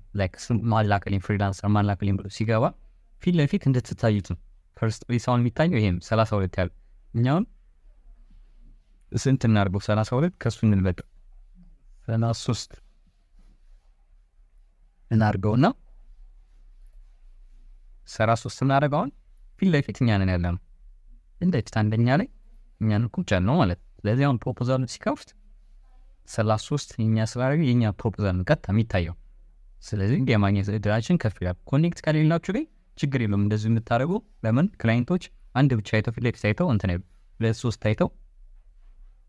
ማን ላከልኝ freelancer ማን ላከልኝ ብሎ ሲገባ ፊት ለፊት እንድትታዩት ነው። first place አሁን የሚታየው ይሄም ሰላሳ ሁለት ያለ እኛውን ስንት እናድርገው? ሰላሳ ሁለት ከእሱ እንብለጥ ሰላሳ ሶስት እናድርገውና ሰላሳ ሶስት እናደርገውና ፊት ለፊት እኛ ነን ያለ ነው። እንደፊት አንደኛ ላይ እኛን ቁጭ ነው ማለት ስለዚህ አሁን ፕሮፖዛሉ ሲከፍት ሰላሳ ሶስት የኛ ስላደረገ የኛ ፕሮፖዛል ቀጥታ የሚታየው። ስለዚህ የማግኘት እድላችን ከፍ ይላል። connect ከሌላችሁ ላይ ችግር የለውም። እንደዚህ የምታደርጉ ለምን client ኦች አንድ ብቻ አይተው ፊት ለፊት አይተው እንትን ሁለት ሶስት አይተው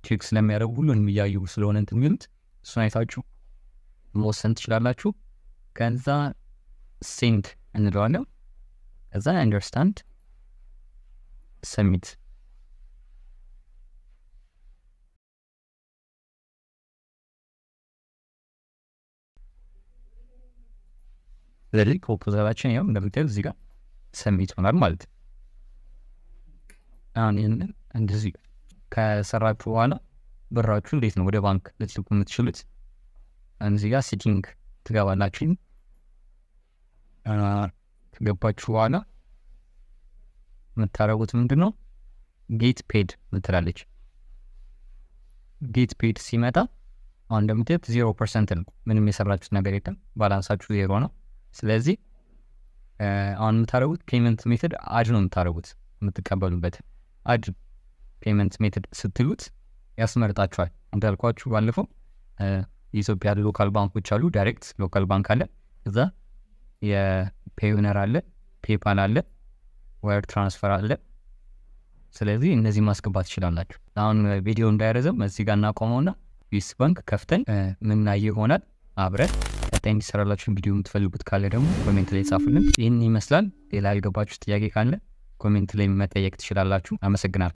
check ስለሚያደርጉ ሁሉንም እያዩ ስለሆነ እንትን የሚሉት እሱን አይታችሁ መወሰን ትችላላችሁ። ከዛ send እንለዋለን። ከዛ understand submit ስለዚህ ፕሮፖዛላችን ያው እንደምታዩት እዚህ ጋር submit ሆኗል ማለት አሁን ይህንን እንደዚህ ከሰራችሁ በኋላ ብራችሁ እንዴት ነው ወደ ባንክ ልትልኩ የምትችሉት? እዚህ ጋር setting ትገባላችሁ። ከገባችሁ በኋላ የምታደርጉት ምንድን ነው? get paid ምትል አለች። get paid ሲመጣ አሁን እንደምታዩት ዜሮ percent ነው። ምንም የሰራችሁት ነገር የለም። balance ኣችሁ ዜሮ ነው። ስለዚህ አሁን የምታደርጉት payment method add ነው የምታደርጉት የምትቀበሉበት add payment method ስትሉት ያስመርጣችኋል። እንዳልኳችሁ ባለፈው የኢትዮጵያ local ባንኮች አሉ። direct local bank አለ። እዛ የ Payoneer አለ፣ PayPal አለ፣ wire transfer አለ። ስለዚህ እነዚህ ማስገባት ትችላላችሁ። አሁን ቪዲዮ እንዳይረዘም እዚህ ጋር እናቆመውና US bank ከፍተን ምናየ ይሆናል አብረን ቀጣይ እንዲሰራላችሁ ቪዲዮ የምትፈልጉት ካለ ደግሞ comment ላይ ጻፉልን። ይህን ይመስላል። ሌላ ያልገባችሁ ጥያቄ ካለ comment ላይ መጠየቅ ትችላላችሁ። አመሰግናለሁ።